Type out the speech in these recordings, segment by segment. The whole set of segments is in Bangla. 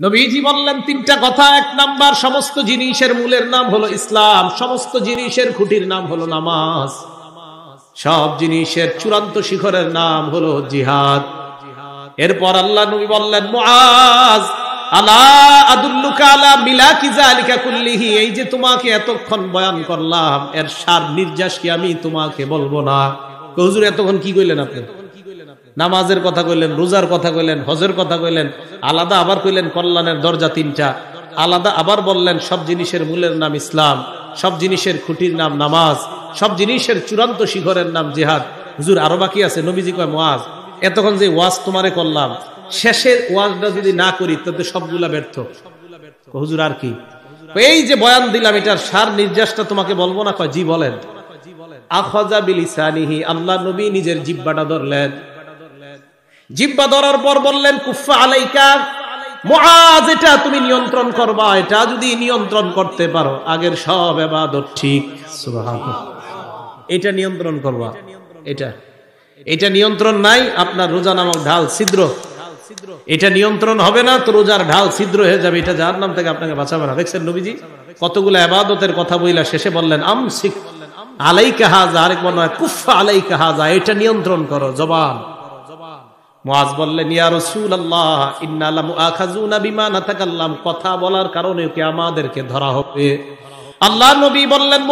নবীজি বললেন, তিনটা কথা। এক নাম্বার, সমস্ত জিনিসের মূলের নাম হলো ইসলাম, সমস্ত জিনিসের খুঁটির নাম হলো নামাজ। সব জিনিসের চূড়ান্ত শিখরের নাম হলো জিহাদ। এরপর আল্লাহ নবী বললেন, মুআজ এই যে তোমাকে এতক্ষণ বয়ান করলাম, এর সার নির্যাস কি আমি তোমাকে বলব না? হুজুর, এতক্ষণ কি কইলেন আপনি? নামাজের কথা কইলেন, রোজার কথা কইলেন, হজের কথা কইলেন, আলাদা আবার কইলেন কল্যাণের দরজা তিনটা। আলাদা আবার বললেন, সব জিনিসের মূলের নাম ইসলাম, সব জিনিসের খুঁটির নাম নামাজ, সব জিনিসের চূড়ান্ত শিখরের নাম জেহাদ। হুজুর, আরও বাকি আছে, নবীজি কয়, মোয়াজ, এতক্ষণ যে ওয়াজ তোমারে করলাম, শেষের ওয়াজটা যদি না করি, তাতে সবগুলা ব্যর্থ। হুজুর, আর কি? এই যে বয়ান দিলাম, এটার সার নির্যাসটা তোমাকে বলব না? কয়, জি বলেন। আখজা বিলিসানিহি, আল্লাহ নবী নিজের জিব্বাটা ধরলেন। জিব্বা ধরার পর বললেন কুফা আলাইকা। মুআজ, এটা তুমি নিয়ন্ত্রণ করবা, এটা যদি নিয়ন্ত্রণ করতে পারো, আগের সব এবাদত ঠিক। এটা নিয়ন্ত্রণ করবা। এটা। এটা নিয়ন্ত্রণ নাই, আপনার রোজা নামক ঢাল ছিদ্র। এটা নিয়ন্ত্রণ হবে না, তো রোজার ঢাল ছিদ্র হয়ে যাবে, এটা যার নাম থেকে আপনাকে বাঁচাবে না। দেখছেন নবীজি? কতগুলো আবাদতের কথা বইলা শেষে বললেন আম শিখ আলাই কাহাজা আরেক মনে কুফা আলাই কাহাজা এটা নিয়ন্ত্রণ করো, জবান। মুআজ বললেন কথা বলার কারণে কি আমাদেরকে ধরা হবে? আল্লাহ নবী বললেন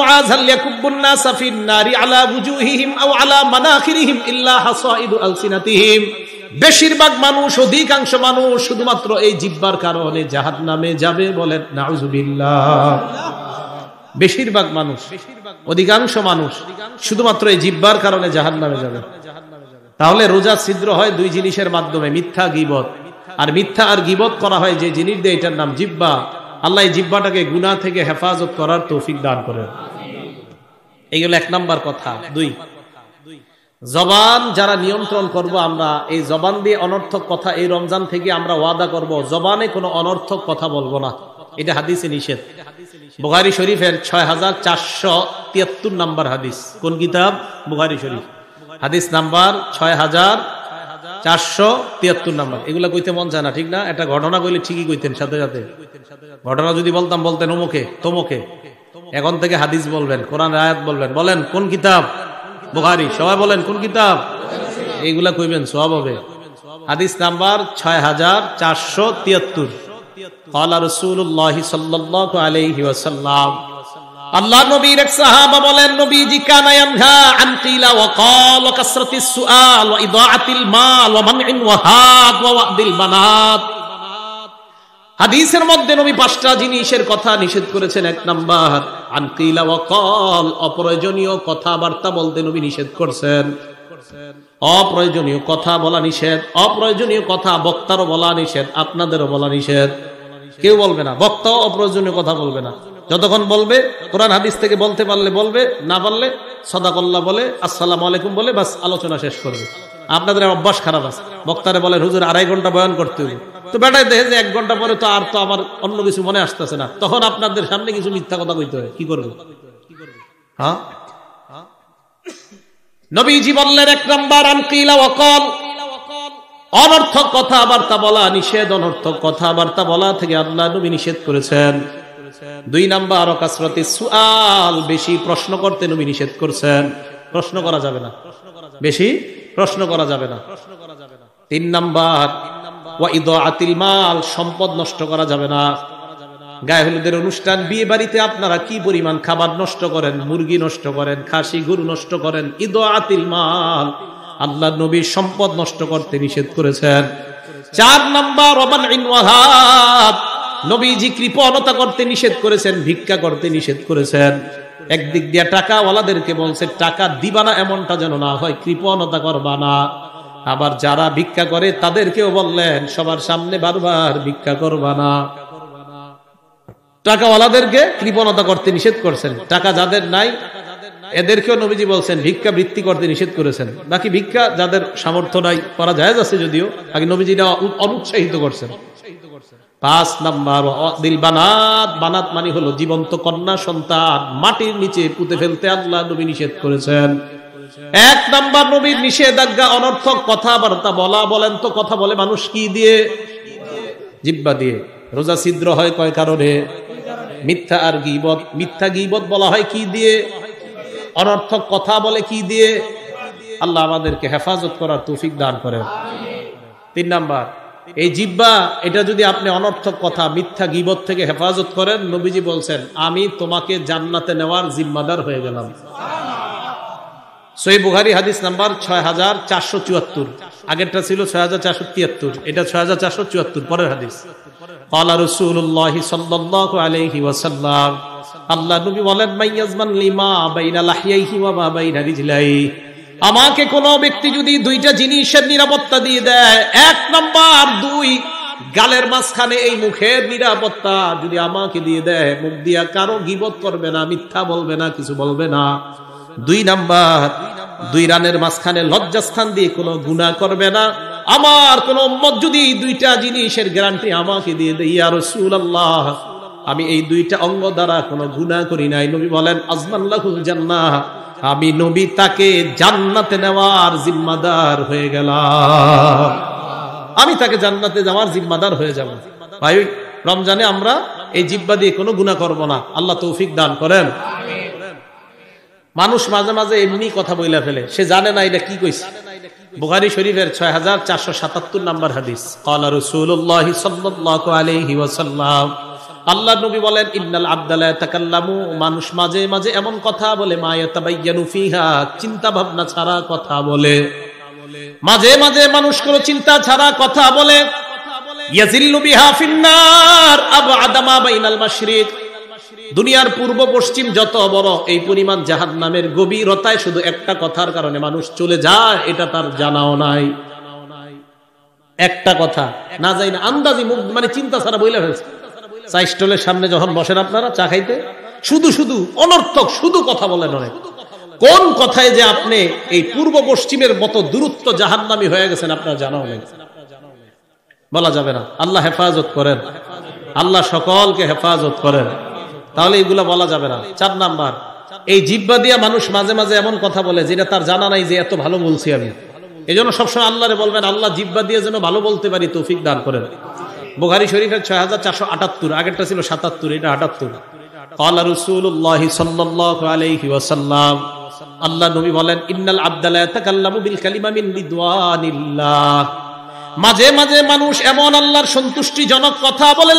বেশিরভাগ মানুষ, অধিকাংশ মানুষ শুধুমাত্র এই জিব্বার কারণে জাহান্নামে যাবে বলেন, নাউজুবিল্লাহ। বেশিরভাগ মানুষ, অধিকাংশ মানুষ শুধুমাত্র এই জিব্বার কারণে জাহান্নামে যাবে। তাহলে রোজা ছিদ্র হয় দুই জিনিসের মাধ্যমে, মিথ্যা, গিবত। আর মিথ্যা আর গিবত করা হয় যে জিনিস দিয়ে, এটার নাম জিব্বা। আল্লাহ জিব্বাটাকে গুনা থেকে হেফাজত করার তৌফিক দান করেন। এইগুলো এক নাম্বার কথা। দুই, জবান যারা নিয়ন্ত্রণ করব আমরা, এই জবান দিয়ে অনর্থক কথা, এই রমজান থেকে আমরা ওয়াদা করব, জবানে কোনো অনর্থক কথা বলব না। এটা হাদিসে নিষেধ। বুহারি শরীফের ছয় হাজার চারশো তিয়াত্তর নাম্বার হাদিস। কোন কিতাব? বুহারি শরীফ। হাদিস নাম্বার ছয় হাজার চারশো তিয়াত্তর নাম্বার এগুলা কইতে মন চায় না ঠিক না একটা ঘটনা কইলে ঠিকই কইতেন সাথে সাথে ঘটনা যদি বলতাম বলতেন অমুকে তোমকে এখন থেকে হাদিস বলবেন কোরআন আয়াত বলবেন বলেন কোন কিতাব বুহারি সবাই বলেন কোন কিতাব এইগুলা কইবেন সব হবে হাদিস নাম্বার ছয় হাজার চারশো তিয়াত্তর قال رسول الله صلى الله عليه وسلم আল্লাহ নবীর এক সাহাবা বলেন, নবীজি কানা ইয়ানহা আন কিলা ওয়া ক্বাল কাসরাতিস সুআল ওয়া ইদাআতিল মাল ওয়া মানইন ওয়া হাদ ওয়া ওয়াদিল বানাত। হাদিসের মধ্যে নবী পাঁচটা জিনিসের কথা নিষেধ করেছেন। এক নাম্বার, আন কিলা ওয়া ক্বাল অপ্রয়োজনীয় কথাবার্তা বলতে নবী নিষেধ করছেন। অপ্রয়োজনীয় কথা বলা নিষেধ, অপ্রয়োজনীয় কথা বক্তারও বলা নিষেধ, আপনাদেরও বলা নিষেধ। কেউ বলবে না, বক্তাও অপ্রয়োজনীয় কথা বলবে না। যতক্ষণ বলবে, কোরআন হাদিস থেকে বলতে পারলে বলবে, না পারলে সদাকল্লা বলে, আসসালাম আলাইকুম বলে, বাস আলোচনা শেষ করবে। আপনাদের অভ্যাস খারাপ আছে। বক্তারে বলেন হুজুর, আড়াই ঘণ্টা বয়ান করতে হবে তো বেটাই দেখে যে এক ঘণ্টা পরে তো আর তো আমার অন্য কিছু মনে আসতেছে না। তখন আপনাদের সামনে কিছু মিথ্যা কথা কইতে হয়। কি করবে? হ্যাঁ? নবীজি বললেন, এক নম্বর আনকিলা ওয়াকল। অনর্থক কথাবার্তা বলা নিষেধ, অনর্থক কথাবার্তা বলা থেকে আল্লাহ নবী নিষেধ করেছেন। দুই নাম্বার অকাসরতি সুআল, বেশি প্রশ্ন করতে নবী নিষেধ করছেন। প্রশ্ন করা যাবে না। বেশি প্রশ্ন করা যাবে না। তিন নাম্বার আতিল মাল, সম্পদ নষ্ট করা যাবে না। গায়ে হলুদের অনুষ্ঠান বিয়ে বাড়িতে আপনারা কি পরিমাণ খাবার নষ্ট করেন? মুরগি নষ্ট করেন, খাসি, গরু নষ্ট করেন? ঈদ আতিল মাল, আল্লাহ নবীর সম্পদ নষ্ট করতে নিষেধ করেছেন। চার নাম্বার নবীজি কৃপণতা করতে নিষেধ করেছেন, ভিক্ষা করতে নিষেধ করেছেন। একদিক দিয়া টাকাওয়ালাদেরকে বলছে, টাকা দিবা না, এমনটা যেন না হয়, কৃপণতা করবা না। আবার যারা ভিক্ষা করে, তাদেরকেও বললেন, সবার সামনে বারবার ভিক্ষা করবা না। টাকাওয়ালাদেরকে কৃপণতা করতে নিষেধ করছেন। টাকা যাদের নাই, এদেরকেও নবীজি বলছেন, ভিক্ষা বৃত্তি করতে নিষেধ করেছেন। বাকি ভিক্ষা যাদের সামর্থ্য নাই করা যায় আছে যদিও, আগে নবীজি অনুৎসাহিত করছেন। পাঁচ নাম্বার দিল বানাত বানাত মানে হলো জীবন্ত কন্যা সন্তান, মাটির নিচে পুঁতে ফেলতে আল্লাহ নবী নিষেধ করেছেন। এক নাম্বার নবীর নিষেধাজ্ঞা, অনর্থক কথাবার্তা বলা, বলেন তো কথা বলে মানুষ কি দিয়ে? জিব্বা দিয়ে। রোজা ছিদ্র হয় কয় কারণে? মিথ্যা আর গিবত, মিথ্যা গিবত বলা হয় কি দিয়ে? অনর্থক কথা বলে কি দিয়ে? আল্লাহ আমাদেরকে হেফাজত করার তৌফিক দান করেন। তিন নাম্বার এই জিব্বা, এটা যদি আপনি অনর্থক কথা, মিথ্যা গিবত থেকে হেফাজত করেন, নবীজি বলছেন, আমি তোমাকে জান্নাতে নেওয়ার জিম্মাদার হয়ে গেলাম। সই বুহারি হাদিস নাম্বার ছয় হাজার চারশো চুয়াত্তর। আগেরটা ছিল ছয় হাজার চারশো তিয়াত্তর, এটা ছয় হাজার চারশো চুয়াত্তর, পরের হাদিস। আল্লাহ আল্লাহ নবী বলেন লিমা আমাকে কোন ব্যক্তি যদি দুইটা জিনিসের নিরাপত্তা দিয়ে দেয়, এক নাম্বার, দুই, গালের মাঝখানে এই মুখের নিরাপত্তা যদি আমাকে দিয়ে দেয়, মুখ দিয়া কারও গিবত করবে না, মিথ্যা বলবে না, কিছু বলবে না। দুই নাম্বার, দুই রানের মাঝখানে লজ্জাস্থান দিয়ে কোনো গুণা করবে না। আমার কোন যদি দুইটা জিনিসের গ্যারান্টি আমাকে দিয়ে দেয়, ইয়া রাসূলুল্লাহ আমি এই দুইটা অঙ্গ দ্বারা কোনো গুণা করি নাই। নবী বলেন আজমাল্লাহুল জান্নাহ। আমি নবী তাকে জান্নাতে নেওয়ার জিম্মাদার হয়ে গেলাম। আমি তাকে জান্নাতে যাওয়ার জিম্মাদার হয়ে যাব। ভাই, রমজানে আমরা এই জিব্বা দিয়ে কোনো গুণা করব না। আল্লাহ তৌফিক দান করেন। মানুষ মাঝে মাঝে এমনি কথা বইলা ফেলে। সে জানে না এটা কি কইছে। বুখারি শরীফের ছয় হাজার চারশো সাতাত্তর নম্বর হাদিস। কলা রসুল্লাহ সাল্লাহ আলহি ওয়াসাল্লাম আল্লাহ নবী বলেন, ইন্নাল আব্দাল্লাহ তাকাল্লামু মানুষ মাঝে মাঝে এমন কথা বলে মায়াতাবাইয়ানু ফিহা। চিন্তা ভাবনা ছাড়া কথা বলে। মাঝে মাঝে মানুষ কোনো চিন্তা ছাড়া কথা বলে, ইয়াজিল্লু বিহা ফিন্নার আবআদা মা বাইনাল মাশরিক। দুনিয়ার পূর্ব পশ্চিম যত বড়, এই পরিমাণ জাহাদ নামের গভীরতায় শুধু একটা কথার কারণে মানুষ চলে যায়, এটা তার জানাও নাই। একটা কথা, না যাই না আন্দাজি মুখ মানে চিন্তা ছাড়া বইলে ফেলছে। চা স্টলের সামনে যখন বসেন আপনারা, চা খাইতে? শুধু শুধু, অনর্থক, শুধু কথা বলেন অনেক। কোন কথায় যে আপনি এই পূর্ব পশ্চিমের মতো দূরত্ব জাহান্নামি হয়ে গেছেন আপনার জানাও নেই বলা যাবে না। আল্লাহ হেফাজত করেন। আল্লাহ সকলকে হেফাজত করেন। তাহলে এইগুলা বলা যাবে না। চার নাম্বার, এই জিব্বা দিয়া মানুষ মাঝে মাঝে এমন কথা বলে যেটা তার জানা নাই যে এত ভালো বলছি আমি। এই জন্য সবসময় আল্লাহরে বলবেন, আল্লাহ জিব্বা দিয়ে যেন ভালো বলতে পারি, তৌফিক দান করেন। বুখারি শরীফের ছয় হাজার চারশো আটাত্তর, আগেরটা ছিল সাতাত্তর, এটা আটাত্তর। রসুল্লাহ আল্লাহ নবী বলেন, ইন্নাল মিন মাঝে মাঝে মানুষ এমন আল্লাহর সন্তুষ্টিজনক কথা বলে।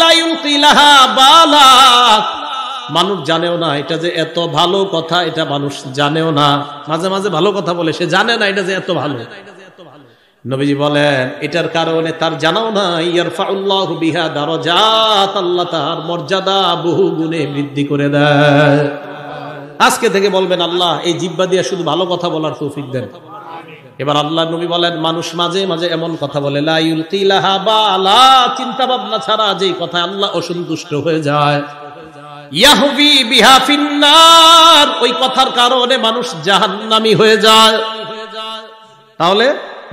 মানুষ জানেও না, এটা যে এত ভালো কথা, এটা মানুষ জানেও না। মাঝে মাঝে ভালো কথা বলে, সে জানে না এটা যে এত ভালো। নবীজি বলেন, এটার কারণে তার জানাও না তার মর্যাদা বহু গুণে বৃদ্ধি করে দেয়। আজকে থেকে বলবেন, আল্লাহ, এই জিব্বা দিয়ে শুধু ভালো কথা বলার তৌফিক দেন। এবার আল্লাহ নবী বলেন, মানুষ মাঝে মাঝে এমন কথা বলে চিন্তা ভাবনা ছাড়া যে কথা আল্লাহ অসন্তুষ্ট হয়ে যায়। বিহা ওই কথার কারণে মানুষ জাহান্নামি হয়ে যায়। তাহলে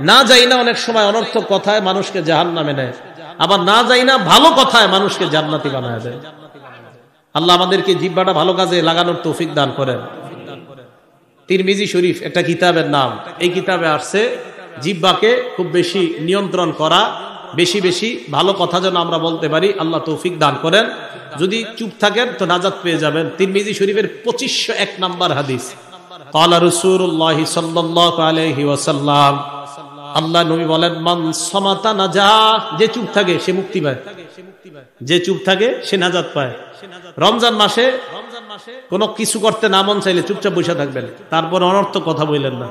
না যাই না অনেক সময় অনর্থক কথায় মানুষকে জাহান নামে নেয়। আবার না যাই না ভালো কথায় মানুষকে জান্নাতি বানায় দেয়। আল্লাহ আমাদেরকে জিব্বাটা ভালো কাজে লাগানোর তৌফিক দান করেন। তিরমিজি শরীফ একটা কিতাবের নাম। এই কিতাবে আসছে জিব্বাকে খুব বেশি নিয়ন্ত্রণ করা, বেশি বেশি ভালো কথা যেন আমরা বলতে পারি, আল্লাহ তৌফিক দান করেন। যদি চুপ থাকেন তো নাজাত পেয়ে যাবেন। তিরমিজি শরীফের পঁচিশশো এক নাম্বার হাদিস। রসুল্লাহ সাল্লাহ আলহি ওয়াসাল্লাম আল্লাহ নবী বলেন, মান সমাতা নাজা যে চুপ থাকে, সে মুক্তি পায়। যে চুপ থাকে, সে নাজাত পায়। রমজান মাসে কোনো কিছু করতে না মন চাইলে চুপচাপ বসে থাকবেন। তারপর অনর্থ কথা বললেন না।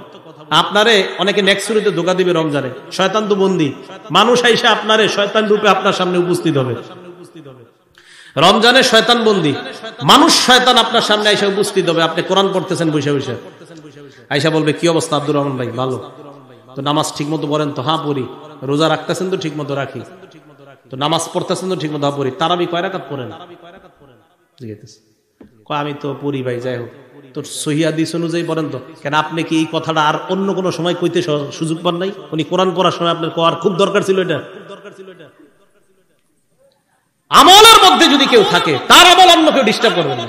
আপনারে অনেকে নেক্সট শুরুতে ধোকা দিবে রমজানে। শয়তান তো বন্দি। মানুষ আইসে আপনারে শয়তান রূপে আপনার সামনে উপস্থিত হবে। রমজানে শয়তান বন্দি। মানুষ শয়তান আপনার সামনে আইসা উপস্থিত হবে। আপনি কোরআন পড়তেছেন, বসে বসে। আইসা বলবে, কি অবস্থা আব্দুর রহমান ভাই? ভালো? তো নামাজ ঠিক মতো পড়েন তো হ্যাঁ পড়ি। রোজা রাখতেছেন তো ঠিক মতো রাখি। তো নামাজ পড়তেছেন তো ঠিক মতো হ্যাঁ পড়ি। তারাবি কয় রাখাত পড়েন? আমি তো পড়ি ভাই, যাই হোক। তোর সহিদিস অনুযায়ী বলেন তো। কেন আপনি কি এই কথাটা আর অন্য কোনো সময় কইতে সুযোগ পান নাই? উনি কোরআন পড়ার সময় আপনার কোয়ার খুব দরকার ছিল এটা। আমলের মধ্যে যদি কেউ থাকে, তার আমল অন্য কেউ ডিস্টার্ব করবেন না।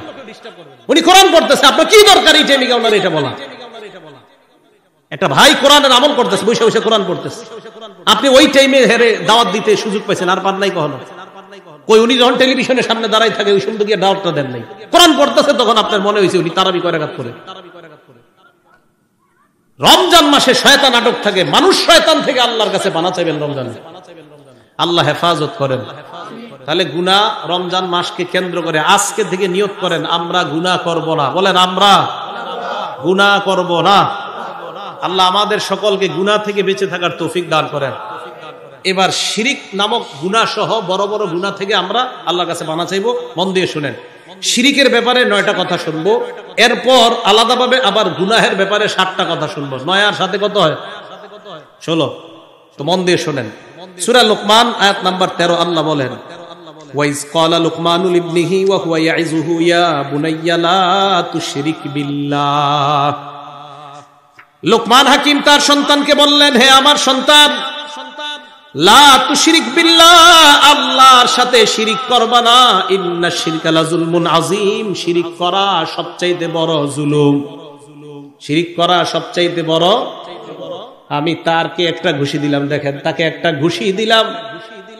উনি কোরআন পড়তেছে, আপনার কি দরকার এই টাইমিকে ওনার এটা বলা? একটা ভাই কোরআনের আমল করতেছে, বসে বসে কোরআন পড়তেছে। আপনি ওই টাইমে হেরে দাওয়াত দিতে সুযোগ পাইছেন, আর পান নাই কখনো? কই, উনি যখন টেলিভিশনের সামনে দাঁড়াই থাকে, ওই সময় গিয়ে দাওয়াতটা দেন নাই। কোরআন পড়তেছে তখন আপনার মনে হয়েছে উনি তারাবি করে কাজ করে রমজান মাসে শয়তান আটক থাকে, মানুষ শয়তান থেকে আল্লাহর কাছে বানা চাইবেন রমজানে। আল্লাহ হেফাজত করেন। তাহলে গুনা রমজান মাসকে কেন্দ্র করে আজকে থেকে নিয়োগ করেন, আমরা গুনা করব না। বলেন, আমরা গুনা করব না। আল্লাহ আমাদের সকলকে গুণা থেকে বেঁচে থাকার তৌফিক দান করেন। এবার শিরিক নামক গুণা সহ বড় বড় গুণা থেকে আমরা আল্লাহর কাছে মানা চাইব। মন দিয়ে শুনেন। শিরিকের ব্যাপারে নয়টা কথা শুনব। এরপর আলাদাভাবে আবার গুনাহের ব্যাপারে সাতটা কথা শুনব। নয় আর সাথে কত হয়? ষোলো। তো মন দিয়ে শোনেন। সুরা লোকমান, আয়াত নাম্বার তেরো, আল্লাহ বলেন, ওয়াইজ লোকমানুল ইবনিহি ওয়া হুয়া ইয়াইজুহু ইয়া বুনাইয়া লা তুশরিক বিল্লাহ। লোকমান হাকিম তার সন্তানকে বললেন, হে আমার সন্তান আমি তারকে একটা ঘুষি দিলাম, দেখেন, তাকে একটা ঘুষি দিলাম।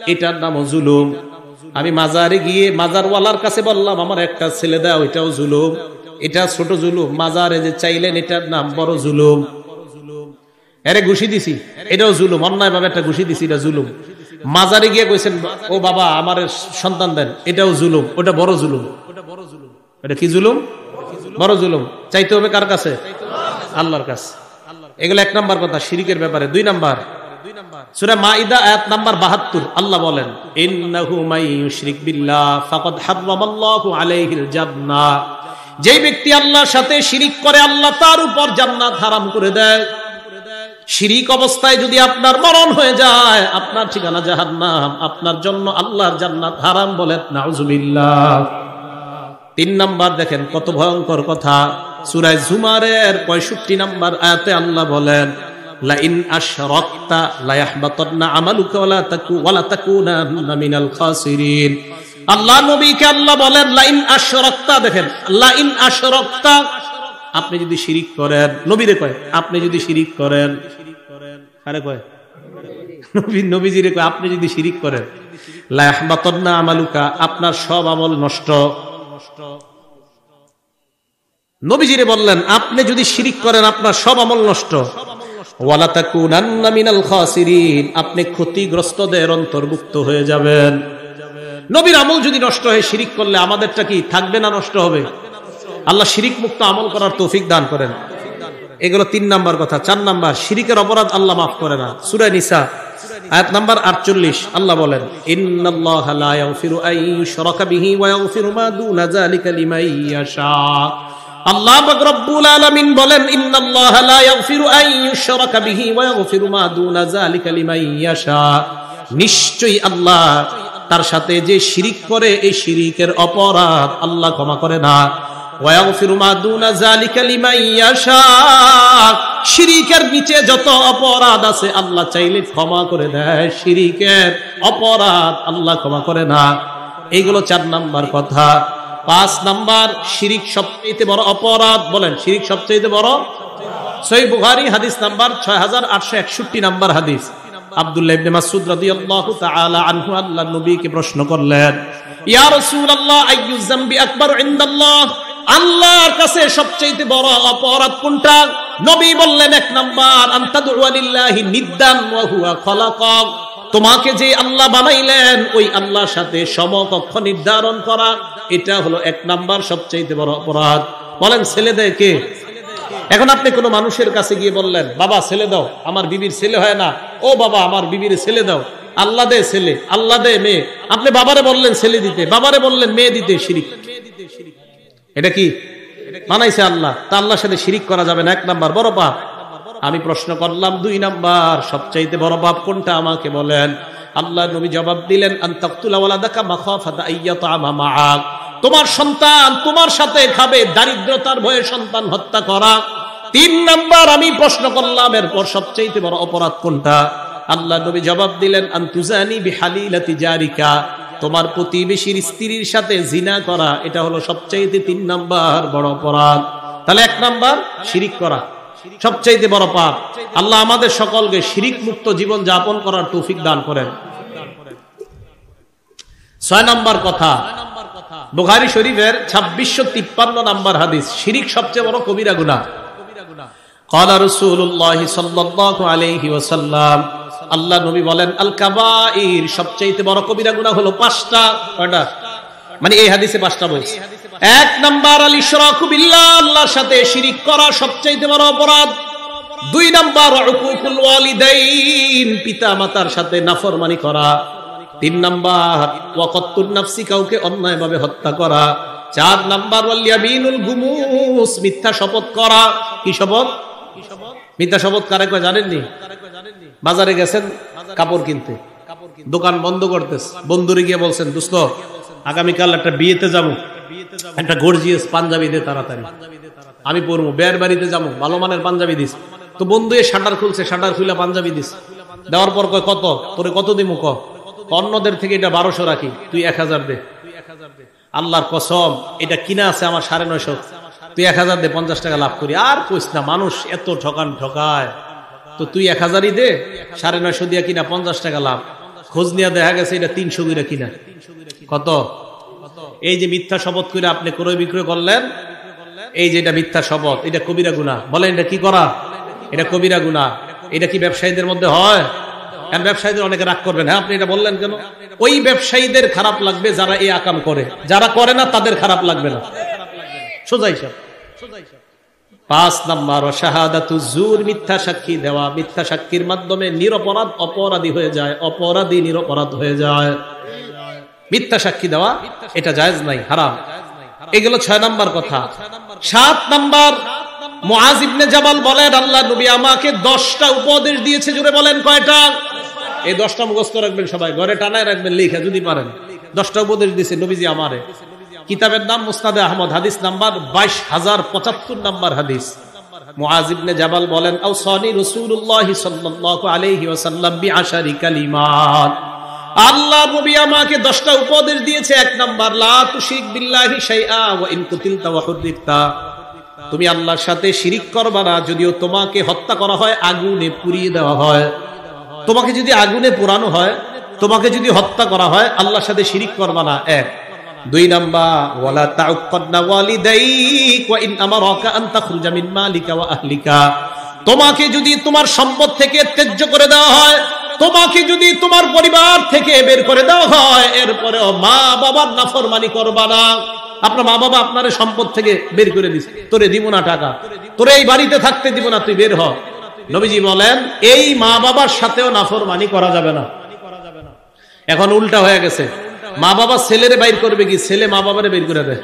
এটার নাম জুলুম। আমি মাজারে গিয়ে মাজারওয়ালার কাছে বললাম, আমার একটা ছেলে দাও, এটাও জুলুম। এটা ছোট জুলুম। মাজারে যে চাইলেন এটার নাম বড় জুলুম। এরে ঘুষি দিছি। এটাও জুলুম। অন্যায় ভাবে একটা ঘুষি দিছি, এটা জুলুম। মাজারে গিয়ে কইছেন, ও বাবা, আমার সন্তান দেন। এটাও জুলুম। ওটা বড় জুলুম। এটা কি জুলুম? বড় জুলুম। চাইতে হবে কার কাছে? আল্লাহর কাছে। এগুলো এক নাম্বার কথা, শিরিকের ব্যাপারে। দুই নাম্বার। সুরা মাইদা আয়াত নাম্বার 72 আল্লাহ বলেন যেই ব্যক্তি আল্লাহর সাথে শিরিক করে, আল্লাহ তার উপর জান্নাত হারাম করে দেয়। শিরিক অবস্থায় যদি আপনার মরণ হয়ে যায়, আপনার ঠিকানা জাহান্নাম। আপনার জন্য আল্লাহর জান্নাত হারাম বলেন নাউজুবিল্লাহ। তিন নাম্বার দেখেন, কত ভয়ঙ্কর কথা। সুরায় জুমারের পঁয়ষট্টি নাম্বার আয়াতে আল্লাহ বলেন, লাইন আশরাকতা লায়াহবাতান্না আমালুকা ওয়ালা তাকু মিনাল খাসিরিন। আল্লাহ নবীকে আল্লাহ বলেন, লাইন আশরাকতা দেখেন। লাইন আশরাকতা, আপনি যদি শিরিক করেন, নবীরে কয়, আপনি যদি শিরিক করেন। আপনি যদি শিরিক করেন। আমালুকা, আপনার সব আমল নষ্ট। নবীজিরে বললেন, আপনি যদি শিরিক করেন, আপনার সব আমল নষ্ট। আপনি ক্ষতিগ্রস্তদের অন্তর্ভুক্ত হয়ে যাবেন। নবীর আমল যদি নষ্ট হয় শিরিক করলে আমাদেরটা কি থাকবে না নষ্ট হবে? আল্লাহ শিরিক মুক্ত আমল করার তৌফিক দান করেন। এগুলো তিন নাম্বার কথা। চার নাম্বার, শিরিকের অপরাধ আল্লাহ মাফ করে না। সুরায় নিসা, আয়াত নাম্বার আটচল্লিশ, আল্লাহ বলেন আল্লাহ রব্বুল আলামিন বলেন লা ইয়াগফিরু বিহি ওয়া ইয়াগফিরু মা দুনা যালিকা ইয়াশা। নিশ্চয়ই আল্লাহ তার সাথে যে শিরিক করে, এই শিরিকের অপরাধ আল্লাহ ক্ষমা করে না। শিরিকের নিচে যত অপরাধ আছে, আল্লাহ চাইলে ক্ষমা করে দেয়। শিরিকের অপরাধ আল্লাহ ক্ষমা করে না। এইগুলো চার নাম্বার কথা। পাঁচ নাম্বার, শিরিক সবচেয়ে বড় অপরাধ, বলেন, শিরিক সবচেয়ে বড়? সই বুহারি হাদিস নাম্বার ছয় হাজার আটশো একষট্টি নাম্বার হাদিস। আব্দুল্লাহ ইবনে মাসউদ রাদিয়াল্লাহু তাআলা আনহু আল্লাহ নবীকে প্রশ্ন করলেন, ইয়া রাসূলুল্লাহ, আইয়ু যামবি ইনদাল্লাহ? আল্লাহর কাছে সবচেয়ে বড় অপরাধ কোনটা? নবী বললেন, এক নাম্বার লিল্লাহি নিদ্দান ওয়া হুয়া খলাকাক তোমাকে যে আল্লাহ বানাইলেন, ওই আল্লাহর সাথে সমকক্ষ নির্ধারণ করা, এটা হলো এক নাম্বার সবচেয়ে বড় অপরাধ। বলেন ছেলে দেয় কে এখন আপনি কোনো মানুষের কাছে গিয়ে বললেন, বাবা, ছেলে দাও, আমার বিবির ছেলে হয় না। ও বাবা, আমার বিবির ছেলে দাও। আল্লাহ দে ছেলে আল্লাহ দে মেয়ে। আপনি বাবারে বললেন ছেলে দিতে, বাবারে বললেন মেয়ে দিতে শিরিক। এটা কি? বানাইছে আল্লাহ। তা আল্লাহর সাথে শিরিক করা যাবে না। এক নাম্বার, বড় পাপ। আমি প্রশ্ন করলাম, দুই নাম্বার, সবচাইতে বড় পাপ কোনটা আমাকে বলেন? আল্লাহ নবী জবাব দিলেন তোমার সন্তান তোমার সাথে খাবে, দারিদ্রতার ভয়ে সন্তান হত্যা করা। তিন নাম্বার আমি প্রশ্ন করলাম, এরপর সবচেয়ে বড় অপরাধ কোনটা? আল্লাহ নবী জবাব দিলেন, আন্তুজানি বিহালিলাতি জারিকা। তোমার প্রতিবেশীর স্ত্রীর সাথে জিনা করা, এটা হলো সবচাইতে তিন নাম্বার বড় অপরাধ। তাহলে এক নাম্বার, শিরিক করা। সবচাইতে বড় পাপ। আল্লাহ আমাদের সকলকে শিরিক মুক্ত জীবন যাপন করার তৌফিক দান করেন। ছয় নম্বর কথা বুখারি শরীফের ছাব্বিশশো তিপ্পান্ন নাম্বার হাদিস শিরিক সবচেয়ে বড় কবিরা গুণা قال رسول الله صلى الله عليه وسلم আল্লাহ নবী বলেন আল কাবাইর সবচেয়ে বড় কবিরা গুনাহ হলো পাঁচটা কয়টা মানে এই হাদিসে পাঁচটা বলছে এক নাম্বার আল ইশরাকু বিল্লাহ আল্লাহর সাথে শিরিক করা সবচেয়ে বড় অপরাধ দুই নাম্বার উকুকুল ওয়ালিদাইন পিতা মাতার সাথে নাফরমানি করা তিন নাম্বার, ওয়াকাত্তুন নাফসি, কাউকে অন্যায়ভাবে হত্যা করা। চার নাম্বার ওয়ালিয়ামিনুল গুমুস, মিথ্যা শপথ করা। কি শপথ? মিথ্যা শপথ কারে কয় জানেননি? বাজারে গেছেন, কাপড় কিনতে। দোকান বন্ধ করতেস বন্ধুরে গিয়ে বলছেন, দোস্ত, আগামীকাল একটা বিয়েতে যাব। একটা গর্জিয়াস পাঞ্জাবি দে তাড়াতাড়ি। আমি পরবো, বেয়ার বাড়িতে যাব। ভালো মানের পাঞ্জাবি দিস। তো বন্ধু শাটার খুলছে, শাটার খুলে পাঞ্জাবি দিস। দেওয়ার পর কয়, কত? তোরে কত দিমু, ক? অন্যদের থেকে এটা বারোশো রাখি। তুই এক হাজার দে। আল্লাহর কসম, এটা কিনা আছে আমার সাড়ে নয়শো। তুই এক হাজার দে, পঞ্চাশ টাকা লাভ করি। আর কইস না, মানুষ এত ঠকান ঠকায়। তো তুই এক হাজারই দে, সাড়ে নয়শো দিয়া কিনা, পঞ্চাশ টাকা লাভ। খোঁজ নিয়ে দেখা গেছে এটা তিনশো করে কিনা। কত? এই যে মিথ্যা শপথ করে আপনি ক্রয় বিক্রয় করলেন, এই যে এটা মিথ্যা শপথ, এটা কবিরা গুণা বলেন এটা কি করা? এটা কবিরা গুণা এটা কি ব্যবসায়ীদের মধ্যে হয়? কারণ ব্যবসায়ীদের অনেকে রাগ করবেন হ্যাঁ আপনি এটা বললেন কেন? ওই ব্যবসায়ীদের খারাপ লাগবে যারা এই আকাম করে। যারা করে না, তাদের খারাপ লাগবে না। সোজাই সব পাঁচ নাম্বার জুর মিথ্যা সাক্ষী দেওয়া। মিথ্যা সাক্ষীর মাধ্যমে নিরপরাধ অপরাধী হয়ে যায়। অপরাধী নিরপরাধ হয়ে যায়। মিথ্যা সাক্ষী দেওয়া, এটা জায়েজ নাই, হারাম। এগুলো ছয় নাম্বার কথা। সাত নাম্বার জাবাল বলেন, আল্লাহ নবী আমাকে দশটা উপদেশ দিয়েছে, জুড়ে বলেন কয়টা? এই দশটা মুখস্থ রাখবেন সবাই, ঘরে টানায় রাখবেন, লিখে যদি পারেন। দশটা উপদেশ দিয়েছে নবীজি আমারে। কিতাবের নাম মুস্তাদে আহমদ, হাদিস নাম্বার বাইশ হাজার পঁচাত্তর নাম্বার হাদিস। উপদেশ দিয়েছে, এক নাম্বার কুতিলতা তুমি আল্লাহর সাথে শিরিক করবা না, যদিও তোমাকে হত্যা করা হয়, আগুনে পুড়িয়ে দেওয়া হয়। তোমাকে যদি আগুনে পোড়ানো হয়, তোমাকে যদি হত্যা করা হয়, আল্লাহর সাথে শিরিক করবা না। এক। দুই নাম্বার, ওয়ালা তাউক্কাদনা ওয়ালিদাইক, ওয়া ইন আমারাকা আন তাখরুজা মিন মালিকা ওয়া আহলিকা। তোমাকে যদি তোমার সম্পদ থেকে ত্যায্য করে দেওয়া হয় তোমাকে যদি তোমার পরিবার থেকে বের করে দেওয়া হয় এরপরে মা বাবার নাফরমানি করবা না। আপনার মা বাবা আপনার সম্পদ থেকে বের করে দিস তোরে দিব না টাকা। তোরে এই বাড়িতে থাকতে দিব না, তুই বের হ। নবীজি বলেন, এই মা বাবার সাথেও নাফরমানি করা যাবে না। এখন উল্টা হয়ে গেছে। মা বাবা ছেলেরে বাইর করবে কি? ছেলে মা বাবারে বের করে দেয়।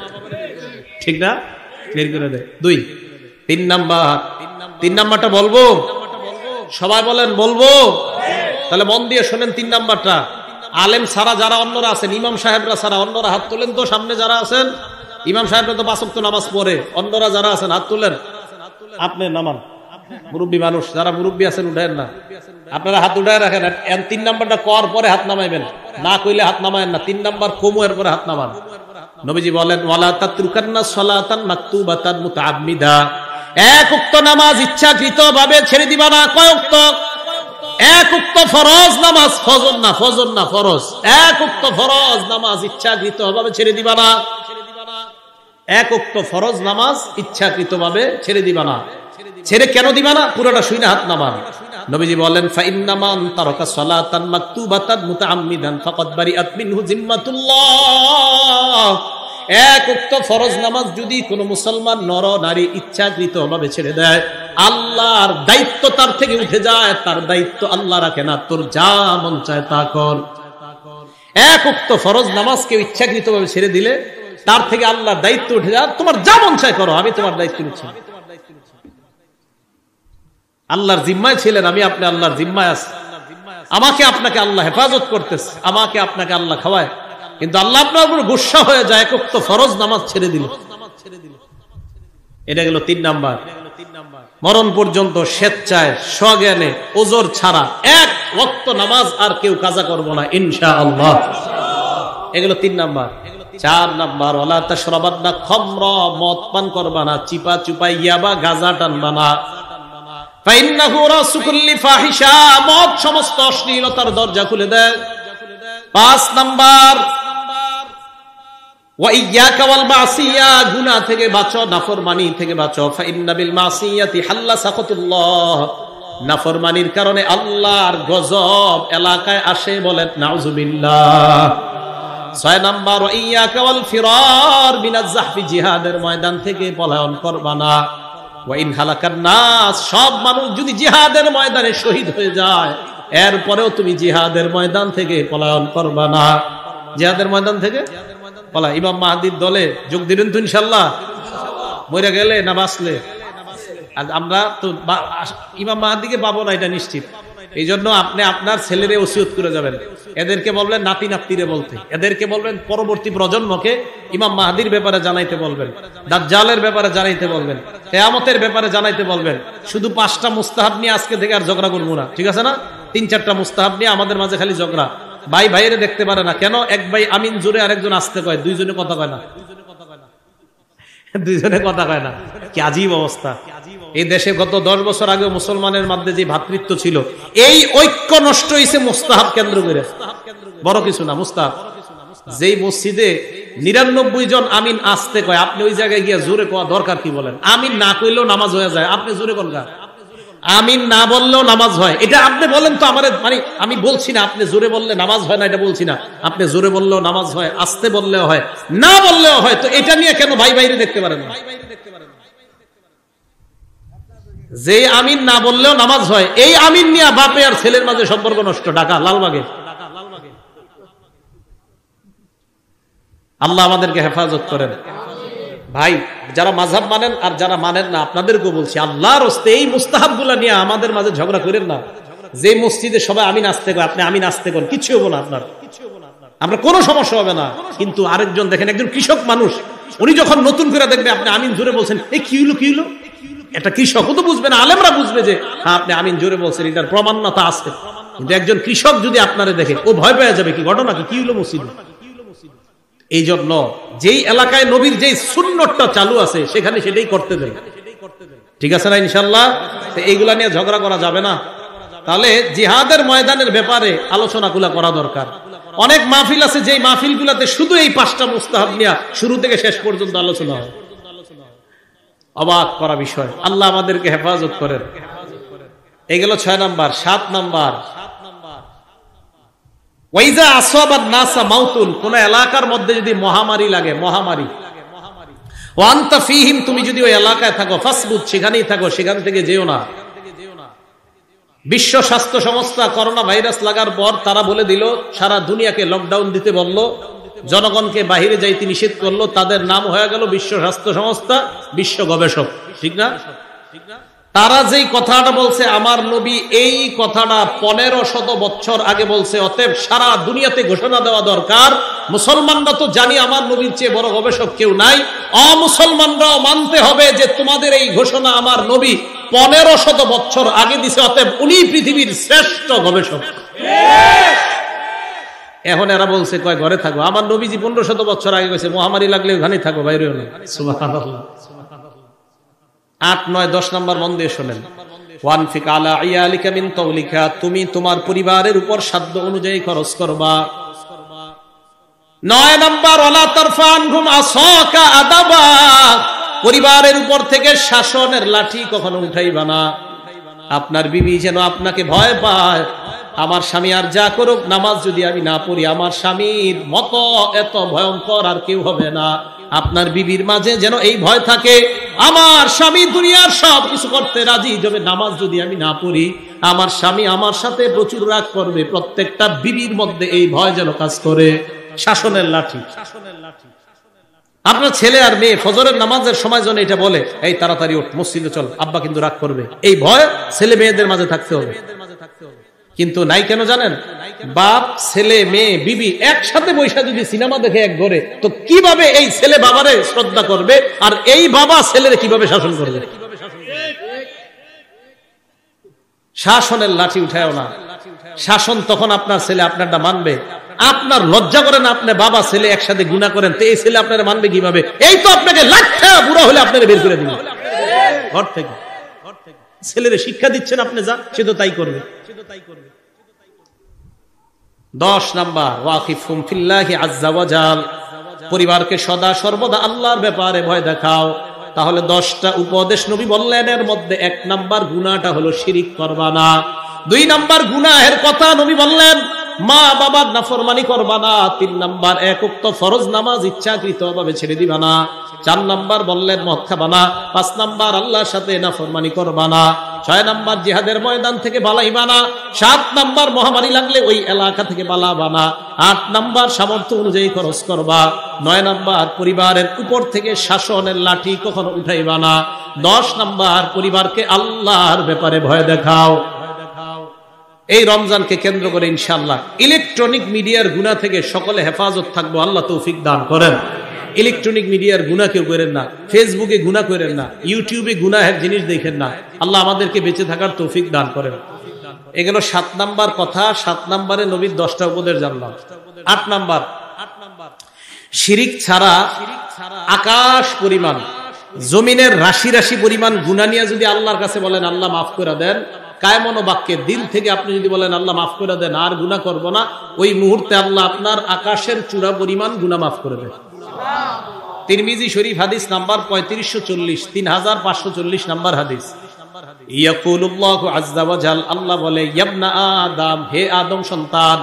ঠিক না? বের করে দেয়। দুই। তিন নাম্বার। তিন নাম্বারটা বলব? সবাই বলেন, বলব? তাহলে মন দিয়ে শোনেন তিন নাম্বারটা। আলেম সারা যারা অন্যরা আছেন, ইমাম সাহেবরা সারা অন্যরা হাত তোলেন তো সামনে যারা আছেন? ইমাম সাহেবরা তো বাসক তো নামাজ পড়ে, অন্যরা যারা আছেন, হাত তোলেন। আপনি নামান। মুরব্বী মানুষ, যারা মুরব্বী আছেন উঠায়েন না। আপনারা হাত উঠায় রাখেন। তিন নাম্বারটা কর পরে হাত নামাইবেন। না কইলে হাত নামায়েন না। তিন নাম্বার কমু এর পরে হাত নামান। নবীজি বলেন, ওয়ালা তাতরুকান্না সালাতান মাকতুবাতান মুতাআম্মিদা। এক উক্ত নামাজ ইচ্ছাকৃত ভাবে ছেড়ে দিবা না। কয় উক্ত এক উক্ত ফরজ নামাজ, ফজর না ফজর না, ফরজ। এক উক্ত ফরজ নামাজ ইচ্ছাকৃত ভাবে ছেড়ে দিবা না। এক উক্ত ফরজ নামাজ ইচ্ছাকৃত ভাবে ছেড়ে দিবা না। ছেড়ে কেন দিবা না? পুরোটা শুই হাত নামান নবীজি বলেন ফাইন্নামান তারকা সালাতান মাকতুবাতান মুতাআম্মিদান ফাকাদ বারিআত মিনহু জিম্মাতুল্লাহ। এক উক্ত ফরজ নামাজ যদি কোন মুসলমান নর, নারী ইচ্ছাকৃত ভাবে ছেড়ে দেয়, আল্লাহর দায়িত্ব তার থেকে উঠে যায়, তার দায়িত্ব আল্লাহ রাখে না, তোর যা মন চায় তা কর। এক উক্ত ফরজ নামাজ কেউ ইচ্ছাকৃত ভাবে ছেড়ে দিলে, তার থেকে আল্লাহর দায়িত্ব উঠে যায়, তোমার যা মন চায় করো, আমি তোমার দায়িত্ব নিচ্ছি। আল্লাহর জিম্মায় ছিলেন, আমি আপনি আল্লাহর জিম্মায় আছি। আমাকে আপনাকে আল্লাহ হেফাজত করতেছে, আমাকে আপনাকে আল্লাহ খাওয়ায়। কিন্তু আল্লাহ আপনার গুসা হয়ে যায় এক তো ফরজ নামাজ ছেড়ে দিল। এটা গেল তিন নাম্বার। মরণ পর্যন্ত স্বেচ্ছায়, স্বজ্ঞানে, ওজোর ছাড়া এক ওক্ত নামাজ আর কেউ কাজা করব না ইনশা আল্লাহ এগুলো তিন নাম্বার। চার নাম্বার ওলা তাশরাবান্না খমর, মদ পান করবা না, চিপা চুপা ইয়াবা, গাজা টানবা না। সমস্ত অশ্লীলতার দরজা খুলে দেয়। পাঁচ নাম্বার কারণে আল্লাহর গজব এলাকায় আসে বলেন নাউজুবিল্লাহ জিহাদের ময়দান থেকে পলায়ন করবা না। হালাকান নাস, সব মানুষ যদি জিহাদের ময়দানে শহীদ হয়ে যায়, এরপরেও তুমি জিহাদের ময়দান থেকে পলায়ন করবা না। জিহাদের ময়দান থেকে? পলা ইমাম মাহাদির দলে যোগ দিলেন তো ইনশাল্লাহ মরে গেলে না বাঁচলে? আর আমরা তো ইমাম মাহাদিকে পাবো না, এটা নিশ্চিত। এই জন্য আপনি আপনার ছেলেরে ওসিয়ত করে যাবেন। এদেরকে বলবেন নাতি নাতিরে বলতে। এদেরকে বলবেন পরবর্তী প্রজন্মকে ইমাম মাহাদির ব্যাপারে জানাইতে বলবেন। দাজ্জালের ব্যাপারে জানাইতে বলবেন। কেয়ামতের ব্যাপারে জানাইতে বলবেন। শুধু পাঁচটা মুস্তাহাব নিয়ে আজকে থেকে আর ঝগড়া করব না। ঠিক আছে না? তিন চারটা মুস্তাহাব নিয়ে আমাদের মাঝে খালি ঝগড়া। ভাই ভাইয়ের দেখতে পারে না। কেন? এক ভাই আমিন জোরে আরেকজন আসতে কয়, দুইজনে কথা কয় না। দুইজনে কথা কয় না। কি আজীব অবস্থা। এই দেশে গত দশ বছর আগে মুসলমানের মধ্যে যে ভাতৃত্ব ছিল, এই ঐক্য নষ্ট হয়েছে মুস্তাহাব কেন্দ্র করে। বড় কিছু না, মুস্তাহাব। যেই মসজিদে নিরানব্বই জন আমিন আসতে কয়, আপনি ওই জায়গায় গিয়ে জোরে কোয়া দরকার কি বলেন? আমিন না কইলেও নামাজ হয়ে যায়, আপনি জোরে কনকা আমিন না বললেও নামাজ হয়। এটা আপনি বলেন তো আমার মানে আমি বলছি না, আপনি জোরে বললে নামাজ হয় না, এটা বলছি না। আপনি জোরে বললেও নামাজ হয়, আসতে বললেও হয়, না বললেও হয়। তো এটা নিয়ে কেন ভাই বাইরে দেখতে পারেন যে আমিন না বললেও নামাজ হয়, এই আমিন নিয়ে বাপে আর ছেলের মাঝে সম্পর্ক নষ্ট। ঢাকা, লালবাগে। আল্লাহ আমাদেরকে হেফাজত করেন। ভাই, যারা মাঝাব মানেন আর যারা মানেন না, আপনাদেরকেও বলছি, আল্লাহর এই মুস্তাহাব নিয়ে আমাদের মাঝে ঝগড়া করেন না। যে মসজিদে সবাই আমি নাচতে করেন আপনি আমি নাচতে করেন, কিছু হব না আপনার। আমরা কোনো সমস্যা হবে না। কিন্তু আরেকজন দেখেন, একজন কৃষক মানুষ, উনি যখন নতুন করে দেখবে, আপনি আমিন জোরে বলছেন এই কি হলো কি হলো এটা কৃষকও তো বুঝবে না, আলেমরা বুঝবে যে হ্যাঁ আপনি আমিন জোরে বলছেন, এটার প্রমাণতা আছে কিন্তু একজন কৃষক যদি আপনারে দেখে, ও ভয় পেয়ে যাবে কি, ঘটনা কি কি হলো মসজিদে? এই জন্য যেই এলাকায় নবীর যেই শূন্যটা চালু আছে, সেখানে সেটাই করতে দেন ঠিক আছে না ইনশাল্লাহ এইগুলা নিয়ে ঝগড়া করা যাবে না। তাহলে জিহাদের ময়দানের ব্যাপারে আলোচনা গুলা করা দরকার। অনেক মাহফিল আছে যে মাহফিল গুলাতে শুধু এই পাঁচটা মুস্তাহাব নিয়ে শুরু থেকে শেষ পর্যন্ত আলোচনা হয়। অবাক করা বিষয়। আল্লাহ আমাদেরকে হেফাজত করেন। এই গেল ছয় নাম্বার, সাত নাম্বার। ওয়াইজা আসবাদ নাসা মাউতুন, কোন এলাকার মধ্যে যদি মহামারী লাগে, মহামারী। ওয়ান্তা ফিহিম, তুমি যদি ওই এলাকায় থাকো, ফাসবুত, সেখানেই থাকো, সেখান থেকে যেও না। বিশ্ব স্বাস্থ্য সংস্থা করোনা ভাইরাস লাগার পর তারা বলে দিল, সারা দুনিয়াকে লকডাউন দিতে বলল। জনগণকে বাহিরে যাইতে নিষেধ করল, তাদের নাম হয়ে গেল বিশ্ব স্বাস্থ্য সংস্থা, বিশ্ব গবেষক। ঠিক না ঠিক না? তারা যেই কথাটা বলছে, আমার নবী এই কথাটা পনেরো শত বছর আগে বলছে, অতএব সারা দুনিয়াতে ঘোষণা দেওয়া দরকার। মুসলমানরা তো জানি আমার নবীর চেয়ে বড় গবেষক কেউ নাই। অমুসলমানরাও মানতে হবে যে তোমাদের এই ঘোষণা আমার নবী পনেরো শত বছর আগে দিছে, অতএব উনি পৃথিবীর শ্রেষ্ঠ গবেষক। এখন এরা বলছে, কয়, ঘরে থাকো। আমার নবীজি পনেরো শত বছর আগে গেছে মহামারী লাগলে ওখানে থাকো বাইরে আট, নয়, দশ নম্বর মন দিয়ে শোনেন। তুমি তোমার পরিবারের উপর সাধ্য অনুযায়ী খরচ করবা। নয় নম্বর পরিবারের উপর থেকে শাসনের লাঠি কখনো উঠাইবা না। আপনার বিবি যেন আপনাকে ভয় পায়। আমার স্বামী আর যা করুক, নামাজ যদি আমি না পড়ি, আমার স্বামীর মতো এত ভয়ঙ্কর আর কেউ হবে না। আপনার বিবির মাঝে যেন এই ভয় থাকে, আমার স্বামী দুনিয়ার সব কিছু করতে রাজি, যাবে নামাজ যদি আমি না পড়ি, আমার স্বামী আমার সাথে প্রচুর রাগ করবে, প্রত্যেকটা বিবির মধ্যে এই ভয় যেন কাজ করে। শাসনের লাঠি। শাসনের লাঠি আপনার ছেলে আর মেয়ে ফজরের নামাজের সময় জন্য এটা বলে, এই, তাড়াতাড়ি ওঠ মসজিদে চল, আব্বা কিন্তু রাগ করবে। এই ভয় ছেলে মেয়েদের মাঝে থাকতে হবে। কিন্তু নাই কেন জানেন? বাপ, ছেলে, মেয়ে, বিবি একসাথে বৈশা যদি সিনেমা দেখে এক ঘরে, তো কীভাবে এই ছেলে বাবারে শ্রদ্ধা করবে আর এই বাবা ছেলের কীভাবে শাসন করবে? শাসনের লাঠি উঠায়ও না। শাসন তখন আপনার ছেলে আপনারটা মানবে। আপনার লজ্জা করেন আপনি বাবা, ছেলে একসাথে গুণা করেন, তো এই ছেলে আপনার মানবে কীভাবে? এই তো আপনাকে লাখা বুড়া হলে আপনার বের করে দিবে। ঘর থেকে ছেলেরে শিক্ষা দিচ্ছেন আপনি যা, সে তো তাই করবে। দশ নাম্বার, ওয়াকিফুম ফিল্লাহি আজ্জা ওয়াজাল পরিবারকে সদা সর্বদা আল্লাহর ব্যাপারে ভয় দেখাও। তাহলে দশটা উপদেশ নবী বললেন, এর মধ্যে এক নাম্বার গুণাটা হলো শিরিক করবা না। দুই নাম্বার গুনাহের কথা নবী বললেন মা বাবার নাফরমানি করবা না, তিন নাম্বার, এক উক্ত ফরজ নামাজ ইচ্ছাকৃত ভাবে ছেড়ে দিবা না, চার নাম্বার বললেন মদ খাবা না, পাঁচ নাম্বার আল্লাহর সাথে নাফরমানি করবা না, ছয় নাম্বার জিহাদের ময়দান থেকে বালাইবা না, সাত নাম্বার মহামারী লাগলে ওই এলাকা থেকে বালাবা না, আট নাম্বার সামর্থ্য অনুযায়ী খরচ করবা, নয় নাম্বার পরিবারের উপর থেকে শাসনের লাঠি কখনো উঠাইবা না, দশ নাম্বার পরিবারকে আল্লাহর ব্যাপারে ভয় দেখাও। এই রমজানকে কেন্দ্র করে ইনশাল্লাহ ইলেকট্রনিক মিডিয়ার গুণা থেকে সকলে হেফাজত থাকব, আল্লাহ তৌফিক দান করেন। ইলেকট্রনিক মিডিয়ার গুণা কেউ করেন না, ফেসবুকে গুণা করেন না, ইউটিউবে গুনাহের জিনিস দেখেন না, আল্লাহ আমাদেরকে বেঁচে থাকার তৌফিক দান করেন। এগুলো সাত নাম্বার কথা, সাত নাম্বারে নবীর দশটা উপদের জানলাম। আট নাম্বার, শিরিক ছাড়া আকাশ পরিমাণ, জমিনের রাশি রাশি পরিমাণ গুণা নিয়ে যদি আল্লাহর কাছে বলেন, আল্লাহ মাফ করে দেন কায়মন বাক্যে দিল থেকে আপনি যদি বলেন, আল্লাহ মাফ করে দেন, আর গুণা করব না, ওই মুহূর্তে আল্লাহ আপনার আকাশের চূড়া পরিমাণ গুণা মাফ করে দেন। তিরমিজি শরীফ হাদিস নাম্বার পঁয়ত্রিশশো চল্লিশ তিন হাজার পাঁচশো চল্লিশ নাম্বার হাদিস। আল্লাহ বলে আদম, হে আদম সন্তান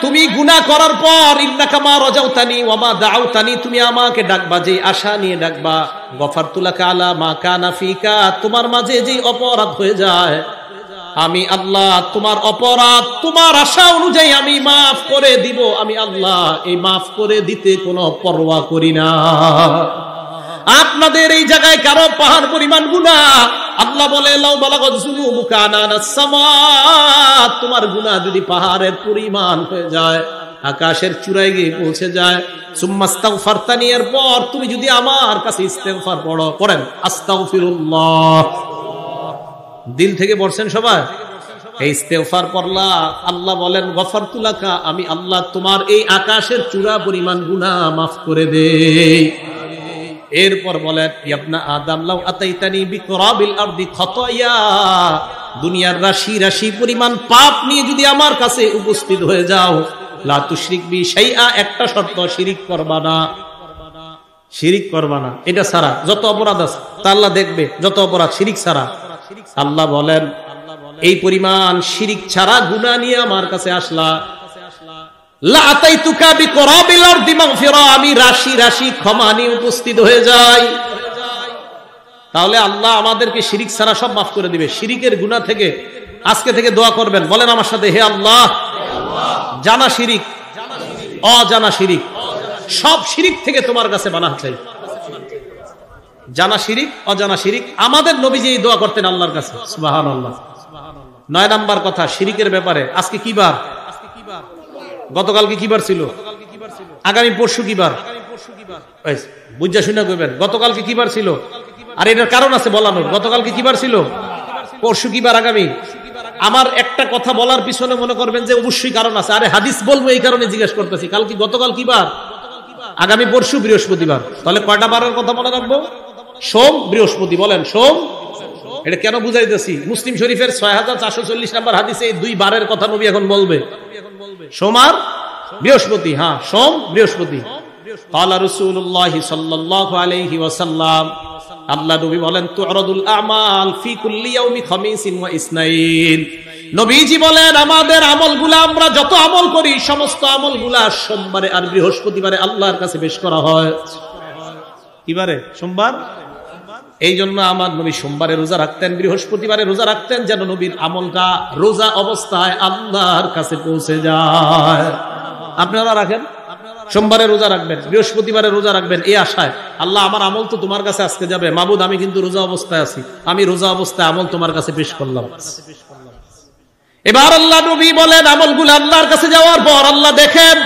তুমি গুনা করার পর ইন্নাকামা রজাউতানি ওয়ামা দাউতানি, তুমি আমাকে ডাকবা, যে আশা নিয়ে ডাকবা। গফার তুলাকা আলা মা কানা ফিকা, তোমার মাঝে যে অপরাধ হয়ে যায়। আমি আল্লাহ, তোমার অপরাধ, তোমার আশা অনুযায়ী আমি মাফ করে দিব। আমি আল্লাহ, এই মাফ করে দিতে কোনো পরোয়া করি না। আপনাদের এই জায়গায় কারও পাহাড় পরিমাণ গুণা। আল্লাহ বলে তোমার গুণা যদি পাহাড়ের পরিমাণ হয়ে যায়, আকাশের চূড়ায় গিয়ে পৌঁছে যায় থেকে পড়ছেন সবাই? পড়লা, আল্লাহ বলেন আমি আল্লাহ তোমার এই আকাশের চূড়া পরিমাণ গুনাহ মাফ করে দেই। এরপর বলেন ইয়াবনা লাউ দুনিয়ার রাশি রাশি পরিমাণ পাপ নিয়ে যদি আমার কাছে উপস্থিত হয়ে যাও একটা শর্ত, শিরিক করবা না। শিরিক করবা না। এটা ছাড়া যত অপরাধ আছে আল্লাহ দেখবে, যত অপরাধ, শিরিক ছাড়া। আল্লাহ বলেন, এই পরিমাণ শিরিক ছাড়া গুনাহ নিয়ে আমার কাছে আসলা। আমি রাশি রাশি ক্ষমা নিয়ে উপস্থিত হয়ে যাই। তাহলে আল্লাহ আমাদেরকে শিরিক ছাড়া সব মাফ করে দিবে। শিরিকের গুণা থেকে আজকে থেকে দোয়া করবেন। বলেন আমার সাথে, হে আল্লাহ, জানা শিরিক, অজানা শিরিক, সব শিরিক থেকে তোমার কাছে বানা চাই। জানা শিরিক, অজানা শিরিক, আমাদের নবীজি এই দোয়া করতেন আল্লাহর কাছে। নয় নাম্বার কথা, শিরিকের ব্যাপারে আজকে কি বার? গতকালকে কি বার ছিল? আগামী পরশু কি বার? বুঝা শুনে কইবেন, গতকালকে কি বার ছিল? আর এটার কারণ আছে বলানোর। গতকালকে কি বার ছিল? পরশু কি বার আগামী? আমার একটা কথা বলার পিছনে মনে করবেন যে অবশ্যই কারণ আছে। আরে হাদিস বলব এই কারণে জিজ্ঞেস করতেছি, কাল কি গতকাল কি বার? আগামী পরশু বৃহস্পতিবার। তাহলে কয়টা বারের কথা মনে রাখব? সোম, বৃহস্পতি, বলেন, সোম। এটা কেন বুঝাইতেছি? মুসলিম শরীফের ছয় হাজার চারশো চল্লিশ নাম্বার হাদিসে এই দুই বারের কথা নবী এখন বলবে। সোমার বৃহস্পতি হ্যাঁ সোম বৃহস্পতি। আল্লাহ রসুল্লাহ সাল্লাহ আলহি ওয়াসাল্লাম আল্লাহ নবী বলেন তুরদুল আমাল ফি কুল্লি ইয়াউমি খামিসিন ওয়া ইসনাইন। নবীজি বলেন আমাদের আমলগুলা আমরা যত আমল করি সমস্ত আমলগুলা সোমবারে আর বৃহস্পতিবারে আল্লাহর কাছে পেশ করা হয়। কিবারে? সোমবার? এই জন্য আমার নবী সোমবারে রোজা রাখতেন, বৃহস্পতিবারে রোজা রাখতেন, যেন নবীর আমলটা রোজা অবস্থায় আল্লাহর কাছে পৌঁছে যায়। আপনারা রাখেন? সোমবারে রোজা রাখবেন, বৃহস্পতিবারে রোজা রাখবেন, এই আশায়। আল্লাহ, আমার আমল তো তোমার কাছে আজকে যাবে। মাবুদ, আমি কিন্তু রোজা অবস্থায় আছি। আমি রোজা অবস্থায় আমল তোমার কাছে পেশ করলাম। এবার আল্লাহ নবী বলেন, আমলগুলো আল্লাহর কাছে যাওয়ার পর আল্লাহ দেখেন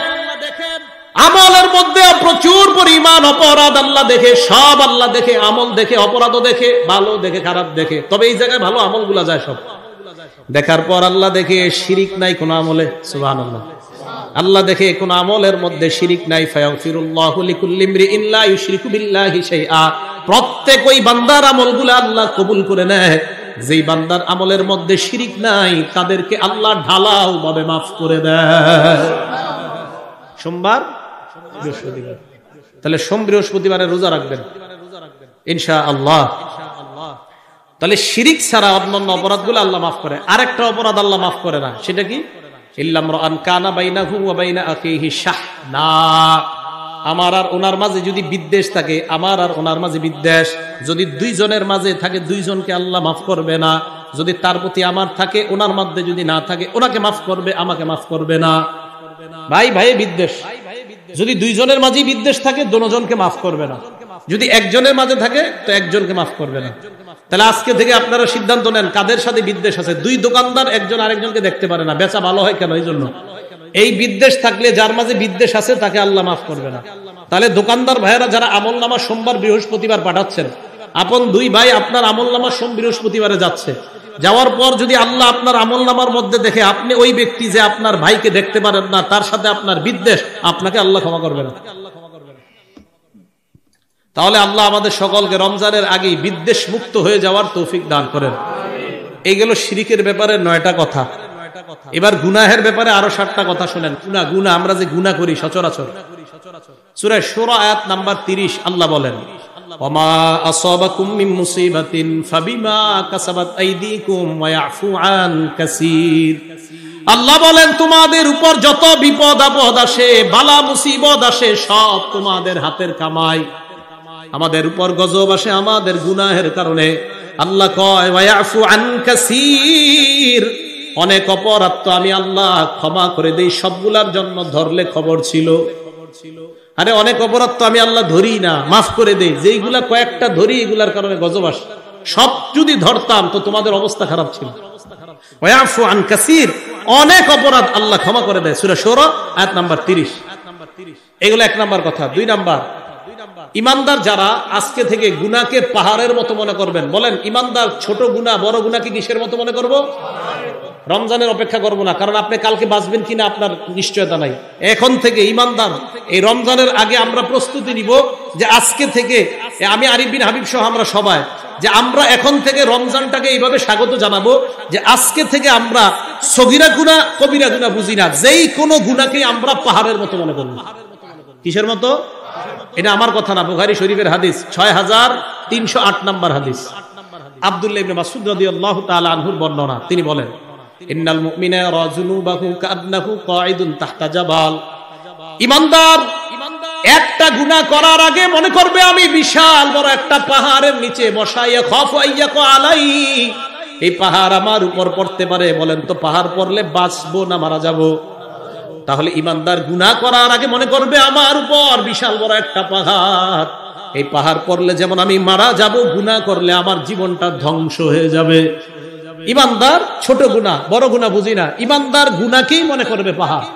আমলের মধ্যে প্রচুর পরিমাণ অপরাধ আল্লাহ দেখে, সব আল্লাহ দেখে, আমল দেখে, অপরাধও দেখে, ভালো দেখে, খারাপ দেখে। তবে এই জায়গায় ভালো আমলগুলা যায় সব। দেখার পর আল্লাহ দেখে শিরিক নাই কোন আমলে সুবাহ আল্লাহ দেখে কোন আমলের মধ্যে শিরিক নাই প্রত্যেক ওই বান্দার আমলগুলো আল্লাহ কবুল করে নেয়। যেই বান্দার আমলের মধ্যে শিরিক নাই, তাদেরকে আল্লাহ ঢালাও ভাবে মাফ করে দেয়। সোমবার বৃহস্পতিবার। তাহলে সোম বৃহস্পতিবারে রোজা রাখবেন? ইনশা আল্লাহ তাহলে শিরিক ছাড়া অন্যান্য অপরাধগুলো আল্লাহ মাফ করে। আরেকটা অপরাধ আল্লাহ মাফ করে না। সেটা কি? আমার আর ওনার মাঝে যদি বিদ্বেষ থাকে, আমার আর ওনার মাঝে বিদ্বেষ। যদি দুইজনের মাঝে থাকে, দুইজনকে আল্লাহ মাফ করবে না। যদি তার প্রতি আমার থাকে, ওনার মধ্যে যদি না থাকে, ওনাকে মাফ করবে, আমাকে মাফ করবে না। ভাই ভাই, বিদ্বেষ। যদি দুইজনের মাঝেই বিদ্বেষ থাকে দুজনকে মাফ করবে না। যদি একজনের মাঝে থাকে, তো একজনকে মাফ করবে না। তাহলে আজকে থেকে আপনারা সিদ্ধান্ত নেন, কাদের সাথে বিদ্বেষ আছে? দুই দোকানদার, একজন আরেকজনকে দেখতে পারে না। বেচা ভালো হয় কেন? এই জন্য এই বিদ্বেষ থাকলে যার মাঝে বিদ্বেষ আছে, তাকে আল্লাহ মাফ করবে না। তাহলে দোকানদার ভাইয়েরা যারা আমল নামা সোমবার, বৃহস্পতিবার পাঠাচ্ছেন আপন দুই ভাই আপনার আমল নামা সোম বৃহস্পতিবারে যাচ্ছে। যাওয়ার পর যদি আল্লাহ আপনার আমল নামার মধ্যে দেখে আপনি ওই ব্যক্তি যে আপনার ভাইকে দেখতে পারেন না, তার সাথে আপনার বিদ্বেষ, আপনাকে আল্লাহ ক্ষমা করবে না। তাহলে আল্লাহ আমাদের সকলকে রমজানের আগেই বিদ্বেষ মুক্ত হয়ে যাওয়ার তৌফিক দান করেন। এই গেল শিরিকের ব্যাপারে নয়টা কথা। এবার গুনাহের ব্যাপারে আরও সাতটা কথা শুনেন। গুনা গুনা আমরা যে গুনা করি সচরাচর। সুরায় ষোলো আয়াত নাম্বার তিরিশ, আল্লাহ বলেন আল্লাহ বলেন তোমাদের উপর যত বিপদ আপদ আসে, বালা মুসিবত আসে, সব তোমাদের হাতের কামাই। আমাদের উপর গজব আসে, আমাদের গুনাহের কারণে। আল্লাহ কয় অনেক অপরাধ আমি আল্লাহ ক্ষমা করে দিই, সবগুলার জন্য ধরলে খবর ছিল। আরে অনেক অপরাধ তো আমি আল্লাহ ধরি না, মাফ করে দেই যেইগুলা কয়েকটা ধরি, এগুলার কারণে গজবাস সব যদি ধরতাম, তো তোমাদের অবস্থা খারাপ ছিল। অনেক অপরাধ আল্লাহ ক্ষমা করে দেয়। সুরা সৌর আয়াত নাম্বার তিরিশ। এগুলো এক নাম্বার কথা। দুই নাম্বার ইমানদার যারা আজকে থেকে গুনাকে পাহাড়ের মতো মনে করবেন। বলেন, ইমানদার ছোট গুণা বড় গুণাকে কিসের মতো মনে করব? রমজানের অপেক্ষা করব না, কারণ আপনি কালকে বাঁচবেন কিনা আপনার নিশ্চয়তা নাই। এখন থেকে ইমানদার, এই রমজানের আগে আমরা প্রস্তুতি নিব যে আজকে থেকে আমি আরিফ বিন হাবিব সহ আমরা সবাই, যে আমরা এখন থেকে রমজানটাকে এইভাবে স্বাগত জানাব যে আজকে থেকে আমরা সগিরা গুণা কবিরা গুণা বুঝি না। যেই কোনো গুণাকে আমরা পাহাড়ের মতো মনে করব। কিসের মতো? এটা আমার কথা না, বুখারি শরীফের হাদিস ছয় হাজার তিনশো আট নম্বর হাদিস। একটা করার আগে মনে করবে, আমি বিশাল বড় একটা পাহাড়ের নিচে আলাই। এই পাহাড় আমার উপর পড়তে পারে, বলেন তো, পাহাড় পড়লে বাঁচবো না মারা যাব? তাহলে ইমানদার গুণা করার আগে মনে করবে আমার উপর বিশাল বড় একটা পাহাড়। এই পাহাড় পড়লে যেমন আমি মারা যাব গুণা করলে আমার জীবনটা ধ্বংস হয়ে যাবে। ইমানদার ছোট গুণা বড় গুণা বুঝি না। ইমানদার গুণাকেই মনে করবে পাহাড়।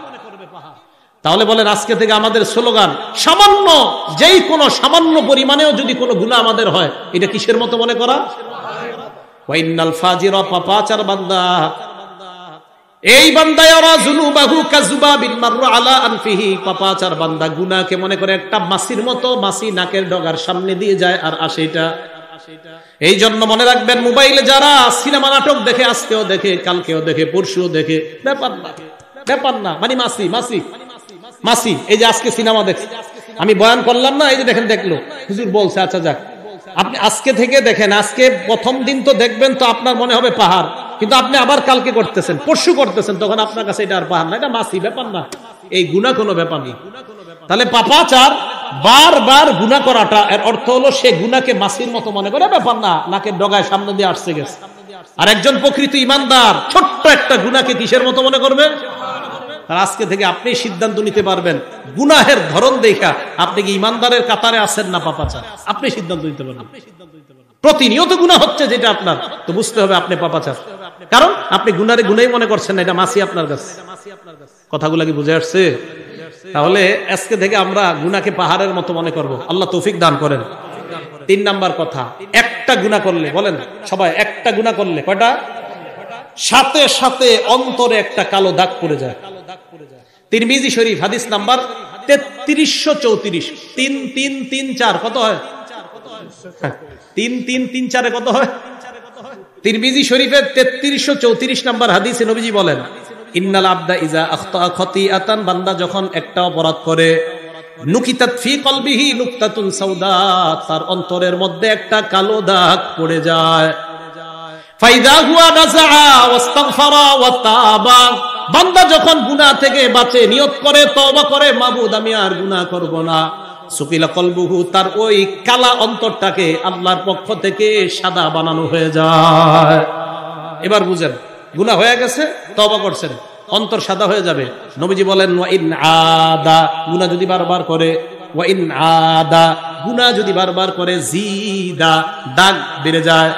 তাহলে বলেন, আজকে থেকে আমাদের স্লোগান, সামান্য, যেই কোনো সামান্য পরিমাণেও যদি কোনো গুণা আমাদের হয়, এটা কিসের মতো মনে করা? বান্দা। এই পাপাচার বান্দা গুনাকে মনে করে একটা মাসির মতো মাসি নাকের ডগার সামনে দিয়ে যায় আর আসে এটা। এই জন্য মনে রাখবেন, মোবাইলে যারা সিনেমা নাটক দেখে, আজকেও দেখে, কালকেও দেখে, পরশুও দেখে, ব্যাপার না ব্যাপার না মানে মাসি মাসি মাসি, এই যে আজকে সিনেমা দেখছে আমি বয়ান করলাম না, এই যে দেখেন, দেখল। হুজুর বলছে আচ্ছা যাক। আপনি আজকে থেকে দেখেন, আজকে প্রথম দিন তো দেখবেন তো আপনার মনে হবে পাহাড়। কিন্তু আপনি আবার কালকে করতেছেন, পরশু করতেছেন, তখন আপনার কাছে এটা আর না, এটা মাসি, ব্যাপার না। এই গুণা কোনো ব্যাপার নেই। তাহলে পাপা চার বার বার গুণা করাটা, এর অর্থ হলো সে গুণাকে মাসির মতো মনে করে, ব্যাপার না, নাকের ডগায় সামনে দিয়ে আসছে গেছে। আর একজন প্রকৃত ইমানদার, ছোট্ট একটা গুণাকে কিসের মতো মনে করবে? আজকে থেকে আপনি সিদ্ধান্ত নিতে পারবেন, গুনাহের ধরন দেখা। আপনি কি ইমানদারের কাতারে আছেন না পাপাচার? আপনি সিদ্ধান্ত নিতে পারবেন। প্রতিনিয়ত গুণা হচ্ছে যেটা আপনার, তো বুঝতে হবে আপনি পাপাচার। কারণ আপনি গুনারে গুনাই মনে করছেন না, এটা মাসি আপনার কাছে। কথাগুলা কি বুঝে আসছে? তাহলে আজকে থেকে আমরা গুনাকে পাহাড়ের মতো মনে করব। আল্লাহ তৌফিক দান করেন। তিন নাম্বার কথা, একটা গুণা করলে, বলেন, সবাই একটা গুণা করলে কয়টা? সাথে সাথে অন্তরে একটা কালো দাগ পড়ে যায়। তিরমিজি শরীফ, হাদিস নাম্বার তেত্রিশশো চৌত্রিশ। তিন তিন তিন, চার, কত হয়? তিন তিন তিন, চারে কত হয়? তিরমিজি শরীফের তেত্রিশশো চৌত্রিশ নাম্বার নবীজি বলেন যখন একটা অপরাধ করে তার অন্তরের মধ্যে একটা কালো দাগ পড়ে যায়। বান্দা যখন গুনা থেকে বাঁচে, নিয়ত করে, তওবা করে, মাবুদ, আমি আর গুনা করব না। সুকিলা কলবুহু, তার ওই কালা অন্তরটাকে আল্লাহর পক্ষ থেকে সাদা বানানো হয়ে যায়। এবার বুঝেন গুনা হয়ে গেছে তবা করছেন, অন্তর সাদা হয়ে যাবে। নবীজি বলেন, ওয়া ইন আদা গুনা যদি বারবার করে, ওয়া ইন আদা গুনা যদি বারবার করে, জিদা দাগ বেড়ে যায়।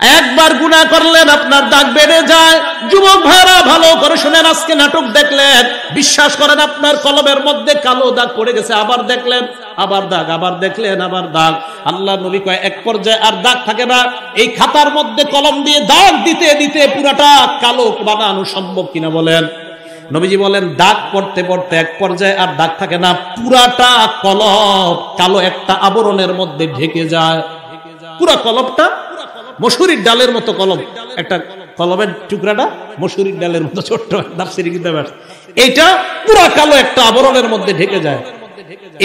একবার গুণা করলেন, আপনার দাগ বেড়ে যায়। যুবক ভাইরা ভালো করে শুনেন, আজকে নাটক দেখলেন। বিশ্বাস করেন, আপনার কলমের মধ্যে কালো দাগ পড়ে গেছে। আবার দেখলেন, আবার দাগ, আবার দেখলেন, আবার দাগ। আল্লাহ নবী কয়, এক পর্যায়ে আর দাগ থাকে না। এই খাতার মধ্যে কলম দিয়ে দাগ দিতে দিতে পুরাটা কালো বানানো সম্ভব কিনা বলেন? নবীজি বলেন, দাগ পড়তে পড়তে এক পর্যায়ে আর দাগ থাকে না। পুরাটা কলম কালো একটা আবরণের মধ্যে ঢেকে যায়। পুরা কলমটা মসুরির ডালের মতো কলম। একটা কলমের টুকরাটা মসুরির ডালের মতো ছোট্ট কিতাব এইটা পুরা কালো একটা আবরণের মধ্যে ঢেকে যায়।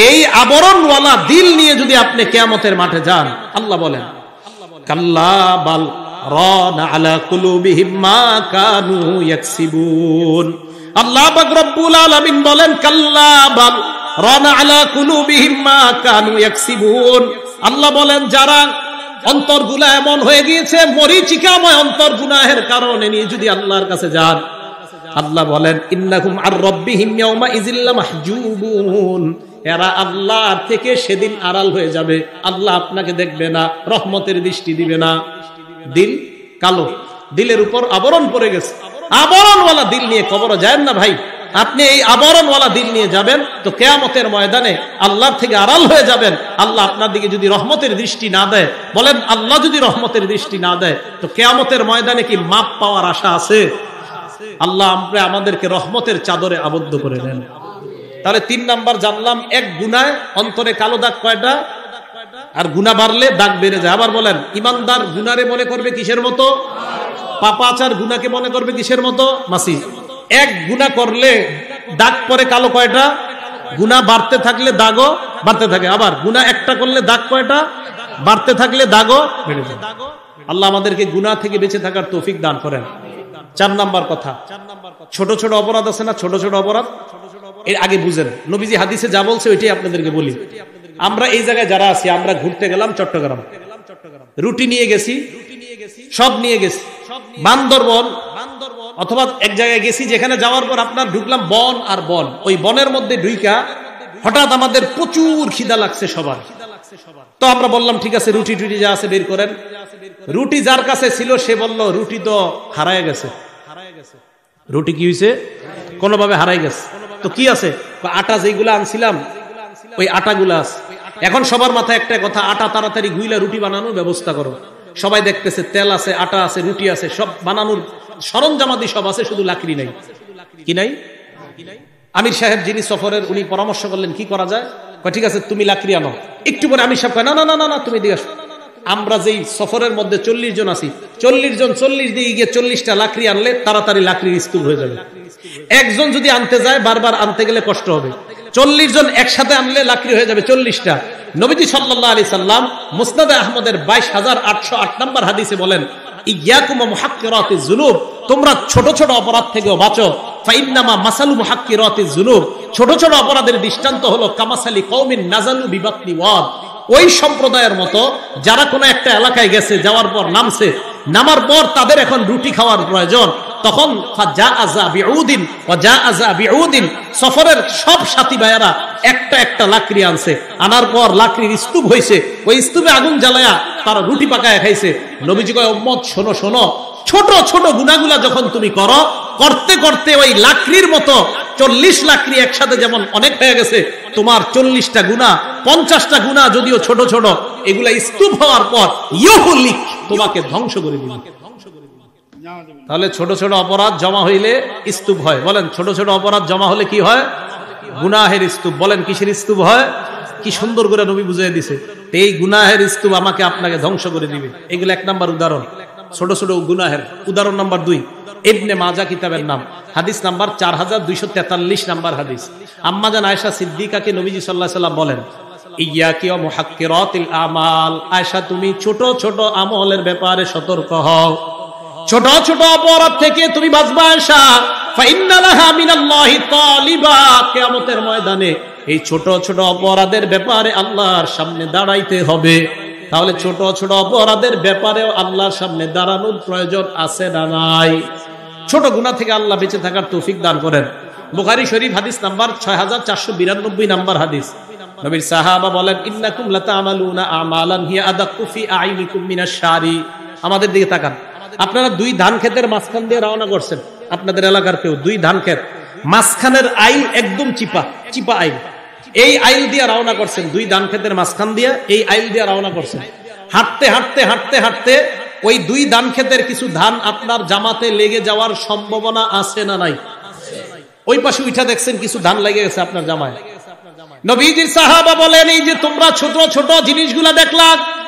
এই আবরণওয়ালা দিল নিয়ে যদি আপনি কেয়ামতের মাঠে যান, আল্লাহ বলেন, কাল্লা বাল আল্লাহ রব্বুল বলেন, কাল্লা বাল রানা আলা কুলুবিহিম মা কানু ইয়াকসিবুন। আল্লাহ বলেন, যারা অন্তরগুলা এমন হয়ে গিয়েছে, মরিচিকাময় অন্তর গুনাহের কারণে নিয়ে যদি আল্লাহর কাছে যান। আল্লাহ বলেন ইন্নাকুম আর রব্বিহিম ইয়াউমা ইজিল্লা মাহজুবুন এরা আল্লাহ থেকে সেদিন আড়াল হয়ে যাবে। আল্লাহ আপনাকে দেখবে না, রহমতের দৃষ্টি দিবে না। দিল কালো, দিলের উপর আবরণ পড়ে গেছে। আবরণওয়ালা দিল নিয়ে কবর যায় না ভাই। আপনি এই আবরণওয়ালা দিল নিয়ে যাবেন, তো কেয়ামতের ময়দানে আল্লাহর থেকে আড়াল হয়ে যাবেন। আল্লাহ আপনার দিকে যদি রহমতের দৃষ্টি না দেয়, বলেন, আল্লাহ যদি রহমতের দৃষ্টি না দেয়, তো কেয়ামতের ময়দানে কি মাপ পাওয়ার আশা আছে? আল্লাহ আমাদেরকে রহমতের চাদরে আবদ্ধ করে নেন। তাহলে তিন নাম্বার জানলাম, এক গুনায়, অন্তরে কালো দাগ কয়টা? আর গুনা বাড়লে দাগ বেড়ে যায়। আবার বলেন, ইমানদার গুনারে মনে করবে কিসের মতো? পাপাচার গুনাকে মনে করবে কিসের মতো? মাসি। এক গুণা করলে দাগ পরে কালো কয়টা? গুণা বাড়তে থাকলে দাগও বাড়তে থাকে। আবার গুণা একটা করলে দাগ কয়টা? বাড়তে থাকলে দাগও বেড়ে যায়। আল্লাহ আমাদেরকে গুণা থেকে বেঁচে থাকার তৌফিক দান করেন। চার নাম্বার কথা। ছোট ছোট অপরাধ আছে না? ছোট ছোট অপরাধ? এর আগে বুঝেন। নবীজি হাদিসে যা বলছে ওইটাই আপনাদেরকে বলি। আমরা এই জায়গায় যারা আছি, আমরা ঘুরতে গেলাম চট্টগ্রাম। রুটি নিয়ে গেছি, সব নিয়ে গেছি। বান্দরবন অথবা এক জায়গায় গেছি, যেখানে যাওয়ার পর আপনার ঢুকলাম বন আর বন। ওই বনের মধ্যে ঢুইকা হঠাৎ আমাদের প্রচুর খিদা লাগছে সবার। তো আমরা বললাম, ঠিক আছে, রুটি টুটি যা আছে বের করেন। রুটি যার কাছে ছিল, সে বলল, রুটি তো হারায় গেছে। রুটি কি হয়েছে কোনোভাবে হারাই গেছে। তো কি আছে? আটা যেগুলো আনছিলাম, ওই আটাগুলো আছে। এখন সবার মাথায় একটা কথা, আটা তাড়াতাড়ি গুইলা রুটি বানানোর ব্যবস্থা করো। সবাই দেখতেছে, তেল আছে, আটা আছে, রুটি আছে, সব বানানোর সরঞ্জামাদি সব আছে, শুধু লাকড়ি নাই। কি নাই? আমির সাহেব যিনি সফরের, উনি পরামর্শ করলেন, কি করা যায়? ঠিক আছে, তুমি লাকড়ি আনো। একটু পরে আমির সাহেব না না না না তুমি দিয়ে আমরা যেই সফরের মধ্যে চল্লিশ জন আছি, চল্লিশ জন চল্লিশ দিয়ে গিয়ে চল্লিশটা লাকড়ি আনলে তাড়াতাড়ি লাকড়ির স্তূপ হয়ে যাবে। একজন যদি আনতে যায়, বারবার আনতে গেলে কষ্ট হবে। চল্লিশ জন একসাথে আনলে লাকড়ি হয়ে যাবে চল্লিশটা। নবীজি সাল্লাহ আলি সাল্লাম মুসনাদে আহমদের বাইশ হাজার আটশো আট নম্বর হাদিসে বলেন তোমরা ছোট ছোট অপরাধ থেকেও বাঁচো। ছোট ছোট অপরাধের দৃষ্টান্ত হলো কামাসালি কৌমিন নাজালু বিবাতনি ওয়াদ। ওই সম্প্রদায়ের মতো যারা কোনো একটা এলাকায় গেছে, যাওয়ার পর নামছে, নামার পর তাদের এখন রুটি খাওয়ার প্রয়োজন। তখন সফরের সব সাথী ভাইয়ারা একটা একটা লাকড়ি আনছে। আনার পর লাকড়ির স্তূপ হয়েছে ওই স্তূপে আগুন জ্বালায়া তারা রুটি পাকায় খাইছে। নবীজি কয় মত শোনো শোনো। ছোট ছোট গুণাগুলা যখন তুমি করো, করতে করতে ওই লাকড়ির মতো চল্লিশ লাকড়ি একসাথে যেমন অনেক হয়ে গেছে, তোমার চল্লিশটা গুণা পঞ্চাশটা গুণা যদিও ছোট ছোট, এগুলা স্তূপ হওয়ার পর ইহলিক তোমাকে ধ্বংস করে দিবে। তাহলে ছোট ছোট অপরাধ জমা হইলে স্তূপ হয়। বলেন, ছোট ছোট অপরাধ জমা হলে কি হয়? গুনাহের স্তূপ। বলেন, কিসের স্তূপ হয়? কি সুন্দর করে নবী বুঝিয়ে দিছে এই গুনাহের স্তূপ আমাকে আপনাকে ধ্বংস করে দিবে। এগুলো এক নাম্বার উদাহরণ। ছোট ছোট গুনাহের উদাহরণ নাম্বার দুই। ইবনে মাজা কিতাবের নাম। হাদিস নাম্বার চার হাজার দুইশো তেতাল্লিশ নাম্বার হাদিস। আম্মাজান আয়সা সিদ্দিকাকে নবীজি সাল্লাহ সাল্লাম বলেন আমাল। আয়সা তুমি ছোট ছোট আমলের ব্যাপারে সতর্ক হও। ছোট ছোট অপরাধ থেকে তুমি বাঁচবা আয়সা ময়দানে এই ছোট ছোট অপরাধের ব্যাপারে আল্লাহর সামনে দাঁড়াইতে হবে। তাহলে ছোট ছোট অপরাধের ব্যাপারেও আল্লাহর সামনে দাঁড়ানোর প্রয়োজন আছে না নাই? ছোট গুণা থেকে আল্লাহ বেঁচে থাকার তৌফিক দান করেন। বুখারি শরীফ হাদিস নাম্বার ছয় হাজার চারশো বিরানব্বই নাম্বার হাদিস। নবীর সাহাবা বলেন, ইন্নাকুম লাতা আমালুনা আমালান হিয়া আদাক্কু ফি আইনিকুম মিনাশ শারি আমাদের দিকে তাকান। আপনারা দুই ধান ক্ষেতের মাঝখান দিয়ে রওনা করছেন। আপনাদের এলাকার কেউ, দুই ধান ক্ষেত। মাঝখানের আইল একদম চিপা চিপা আইল। এই আইল দিয়ে রওনা করছেন, দুই ধান ক্ষেতের মাঝখান দিয়ে এই আইল দিয়ে রওনা করছেন। হাঁটতে হাঁটতে হাঁটতে হাঁটতে ওই দুই ধান ক্ষেতের কিছু ধান আপনার জামাতে লেগে যাওয়ার সম্ভাবনা আছে না নাই? ওই পাশে উঠা দেখছেন কিছু ধান লেগে গেছে আপনার জামায়। নবীজির সাহাবা বলেন, এই যে তোমরা ছোট ছোট জিনিসগুলা দেখলাম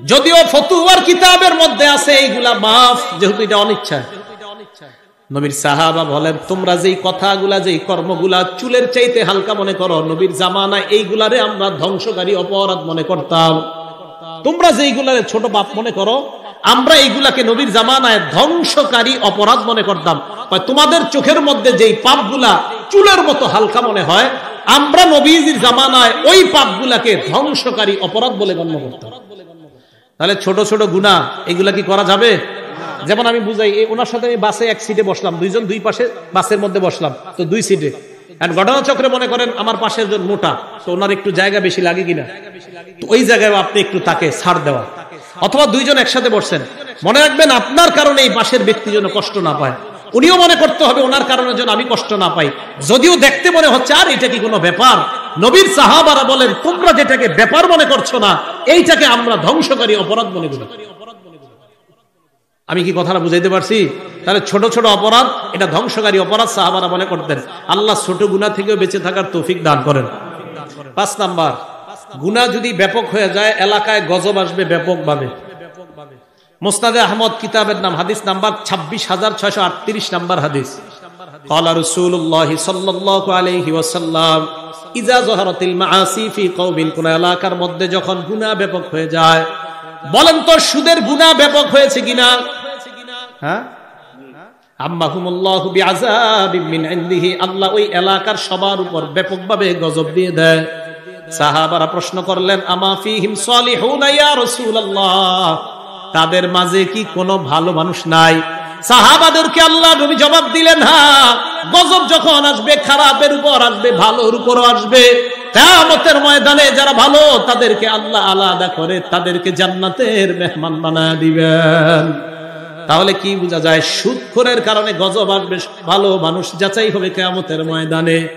যদিও ফতুয়ার কিতাবের মধ্যে আছে এইগুলা মাফ, যেহেতু এটা অনিচ্ছা। নবীর সাহাবা বলেন, তোমরা যেই কথাগুলা, যেই কর্মগুলা চুলের চাইতে হালকা মনে করো, নবীর জামানা এইগুলারে আমরা ধ্বংসকারী অপরাধ মনে করতাম। তোমরা যেইগুলারে ছোট বাপ মনে করো, আমরা এইগুলাকে নবীর জামানায় ধ্বংসকারী অপরাধ মনে করতাম। তোমাদের চোখের মধ্যে যেই পাপগুলা চুলের মতো হালকা মনে হয়, আমরা নবীজির জামানায় ওই পাপগুলাকে ধ্বংসকারী অপরাধ বলে গণ্য করতাম। তাহলে ছোট ছোট গুণা এগুলা কি করা যাবে? যেমন আমি বুঝাই ওনার সাথে আমি বাসে এক সিটে বসলাম, দুইজন দুই পাশে বাসের মধ্যে বসলাম, তো দুই সিটে ঘটনা চক্রে মনে করেন আমার পাশের জন মোটা, তো ওনার একটু জায়গা বেশি লাগে কিনা? তো ওই জায়গায় আপনি একটু তাকে ছাড় দেওয়া। অথবা দুইজন একসাথে বসছেন। মনে রাখবেন, আপনার কারণে এই পাশের ব্যক্তি যেন কষ্ট না পায়। উনিও মনে করতে হবে, ওনার কারণে যেন আমি কষ্ট না পাই। যদিও দেখতে মনে হচ্ছে, আর এটা কি কোনো ব্যাপার? নবীর সাহাবারা বলেন, তোমরা যেটাকে ব্যাপার মনে করছ না, এইটাকে আমরা ধ্বংসকারী অপরাধ মনে করি। আমি কি কথাটা বুঝাইতে পারছি? তাহলে ছোট ছোট অপরাধ, এটা ধ্বংসকারী অপরাধ সাহাবারা মনে করতেন। আল্লাহ ছোট গুণা থেকেও বেঁচে থাকার তৌফিক দান করেন। পাঁচ নাম্বার, গুণা যদি ব্যাপক হয়ে যায়, এলাকায় গজব আসবে, ব্যাপক ভাবে। মোস্তাদে আহমদ কিতাবের নাম, হাদিস নাম্বার ছাব্বিশ হাজার ছয়শো আটত্রিশ নাম্বার হাদিস। আলহি ওয়াসাল্লাম ইজা জহরতিল মাসিফি কৌমিন কোন এলাকার মধ্যে যখন গুণা ব্যাপক হয়ে যায়, বলেন তো সুদের গুণা ব্যাপক হয়েছে কিনা? হ্যাঁ? আল্লাহ ওই এলাকার সবার উপর ব্যাপকভাবে গজব দিয়ে দেয়। সাহাবারা প্রশ্ন করলেন আমাফি হিম রাসূলুল্লাহ? তাদের মাঝে কি কোনো ভালো মানুষ নাই? সাহাবাদেরকে আল্লাহ নবী জবাব দিলেন হ্যাঁ গজব যখন আসবে, খারাপের উপর আসবে, ভালোর উপরও আসবে। ময়দানে যারা ভালো, তাদেরকে আল্লাহ আলাদা করে তাদেরকে জান্নাতের মেহমান বানায় দিবেন। তাহলে কি বোঝা যায়? সুদখোরের কারণে গজব আসবে, ভালো মানুষ যাচাই হবে কেয়ামতের ময়দানে।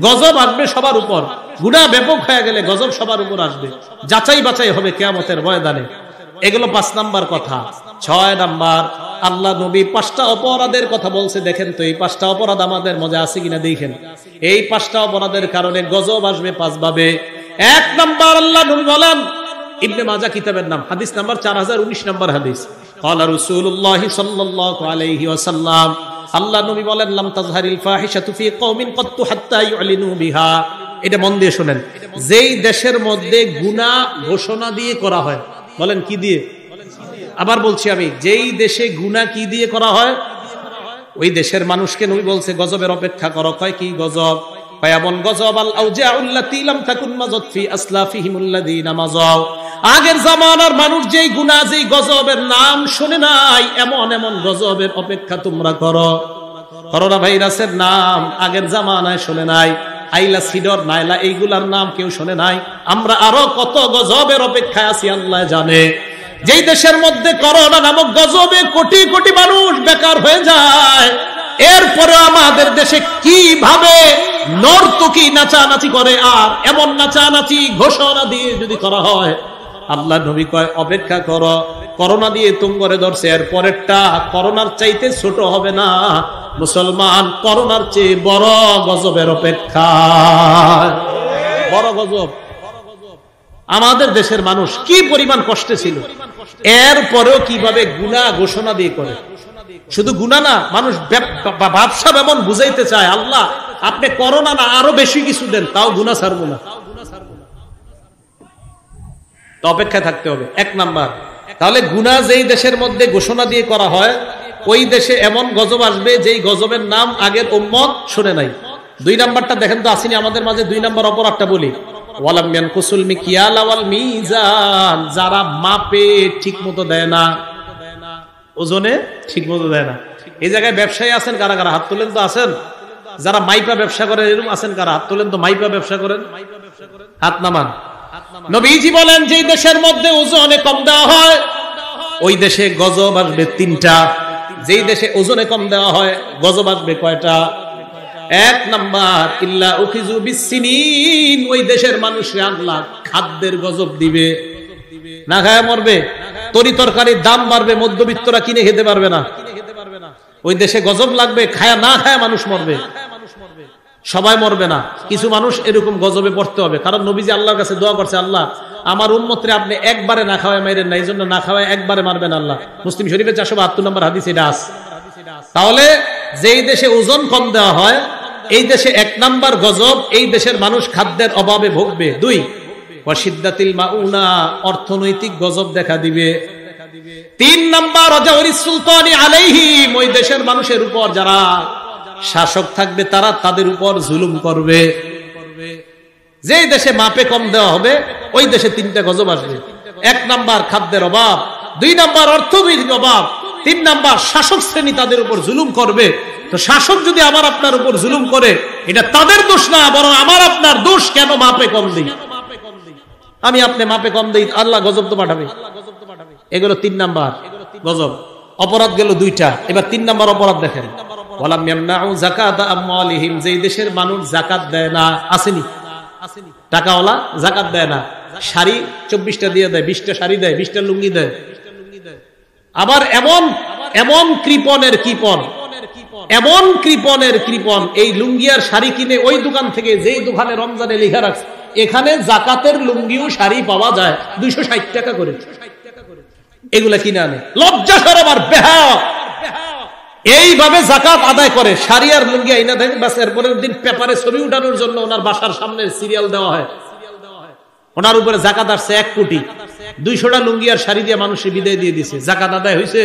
গজব আসবে সবার উপর। গুণা ব্যাপক হয়ে গেলে গজব সবার উপর আসবে। যাচাই বাছাই হবে কেয়ামতের ময়দানে। এগুলো পাঁচ নাম্বার কথা। ছয় নাম্বার, আল্লাহ নবী পাঁচটা অপরাধের কথা বলছে, দেখেন তো এই পাঁচটা অপরাধ আমাদের মজা আছে কিনা দেখেন। এই পাঁচটা অপরাধের কারণে গজব আসবে পাঁচ ভাবে এক নাম্বার, আল্লাহ নবী বলেন, ইবনে মাজা কিতাবের নাম, হাদিস নাম্বার চার হাজার উনিশ নাম্বার হাদিস। কলা রসুল্লাহ সাল্লাহ আসাল্লাম আল্লাহ নবী বলেন, লাম তাজহারিল ফাহিশা তুফি কওমিন কত্তু হাত্তা ইউলিনু বিহা। এটা মন দিয়ে শোনেন, যেই দেশের মধ্যে গুনাহ ঘোষণা দিয়ে করা হয়, বলেন কি দিয়ে? আবার বলছি আমি, যেই দেশে গুনা কি দিয়ে করা হয়? ওই দেশের মানুষকে নবী বলছে, গজবের অপেক্ষা করো। কয় কি গজব? গুণা নাম নাই, এমন এমন গজবের অপেক্ষা তোমরা করো। করোনা ভাইরাসের নাম আগের জামানায় শুনে নাই আইলা নাইলা এইগুলার নাম কেউ শোনে নাই। আমরা আরও কত গজবের অপেক্ষায় আছি, আল্লাহ জানে। যেই দেশের মধ্যে করোনা নামক গজবে কোটি কোটি মানুষ বেকার হয়ে যায়, এরপরে আমাদের দেশে কীভাবে নর্তকি নাচানাচি করে আর এমন নাচানাচি ঘোষণা দিয়ে যদি করা হয়? আল্লাহ নবী কয়, অপেক্ষা কর, করোনা দিয়ে তুঙ্গরে ধরছে এর পরেরটা করোনার চাইতে ছোট হবে না। মুসলমান, করোনার চেয়ে বড় গজবের অপেক্ষা। বড় গজব। আমাদের দেশের মানুষ কি পরিমাণ কষ্টে ছিল? এর পরেও কীভাবে গুণা ঘোষণা দিয়ে করে? শুধু গুণা না মানুষ ব্যবসা এমন বুঝাইতে চায় আল্লাহ আপনি করোনা না আরও বেশি কিছু দেন তাও গুণা ছাড়বো না। অপেক্ষায় থাকতে হবে। এক নাম্বার তাহলে গুণা যেই দেশের মধ্যে ঘোষণা দিয়ে করা হয় ওই দেশে এমন গজব আসবে যেই গজবের নাম আগের উম্মত শুনে নাই। দুই নাম্বারটা দেখেন তো আসিনি আমাদের মাঝে দুই নাম্বার অপরাধটা বলি। যারা মাপে ঠিক মতো দেয় না। ওজনে ঠিক মতো দেয় না। এই জায়গায় ব্যবসায়ী আছেন কারা কারা? হাত তোলেন তো আছেন। যারা মাইপা ব্যবসা করেন এরকম আছেন কারা? হাত তোলেন তো মাইপা ব্যবসা করেন। হাত নামান। নবীজি বলেন যে দেশের মধ্যে ওজনে কম দেওয়া হয়, ওই দেশে গজব আসবে তিনটা। যেই দেশে ওজনে কম দেওয়া হয়, গজব আসবে কয়টা? এক নাম্বার, ইল্লা উখিজু বিসিনিন ওই দেশের মানুষে আল্লাহ খাদ্যের গজব দিবে। না খায় মরবে? তরি তরকারির দাম বাড়বে, মধ্যবিত্তরা কিনে খেতে পারবে না। ওই দেশে গজব লাগবে, খায়া না খায় মানুষ মরবে। সবাই মরবে না। কিছু মানুষ এরকম গজবে পড়তে হবে। কারণ নবীজি আল্লাহর কাছে দোয়া করছে, আল্লাহ, আমার উন্মত্রে আপনি একবারে না খাওয়ায় মাইরেন না এই জন্য না খাওয়ায় একবারে মারবেন আল্লাহ। মুসলিম শরীফের চারশো বাহাত্তর নম্বর হাদিস এটা আস তাহলে যেই দেশে ওজন কম দেওয়া হয় এই দেশে এক নাম্বার গজব, এই দেশের মানুষ খাদ্যের অভাবে ভুগবে। দুই অসিদ্দাতিল মাউনা, অর্থনৈতিক গজব দেখা দিবে। তিন নাম্বার সুলতানি আলাইহিম ওই দেশের মানুষের উপর যারা শাসক থাকবে, তারা তাদের উপর জুলুম করবে। যে দেশে মাপে কম দেওয়া হবে, ওই দেশে তিনটা গজব আসবে। এক নাম্বার, খাদ্যের অভাব। দুই নাম্বার অর্থনৈতিক অভাব। তিন নাম্বার, শাসক শ্রেণি তাদের উপর জুলুম করবে। তো শাসক যদি আমার আপনার উপর জুলুম করে, এটা তাদের দোষ না, বরং আমার আপনার দোষ কেন মাপে কম দিই? আমি আপনি মাপে কম দিই, আল্লাহ গজব তো পাঠাবে। এগুলো তিন নাম্বার, গজব। অপরাধ গেল দুইটা, এবার তিন নাম্বার অপরাধ দেখেন। টাকাওয়ালা জাকাত দেয় না। শাড়ি চব্বিশটা দিয়ে দেয়, বিশটা শাড়ি দেয়, বিশটা লুঙ্গি দেয়। আবার এমন এমন কৃপনের কৃপন এমন কৃপনের কৃপন এই লুঙ্গিয়ার শাড়ি কিনে ওই দোকান থেকে যেই দোকানে রমজানে লেখা রাখছে, এখানে জাকাতের লুঙ্গিও শাড়ি পাওয়া যায়, দুইশো ষাট টাকা করে। এগুলা কিনে আনে। লজ্জা সরবার বেহা এইভাবে জাকাত আদায় করে সারিয়ার লুঙ্গি আইনা দেন বাস এরপরের দিন পেপারে ছবি উঠানোর জন্য ওনার বাসার সামনে সিরিয়াল দেওয়া হয়। ওনার উপরে জাকাত আসছে এক কোটি। দুইশোটা লুঙ্গি আর শাড়ি দিয়ে মানুষের বিদায় দিয়ে দিছে। জাকাত আদায় হয়েছে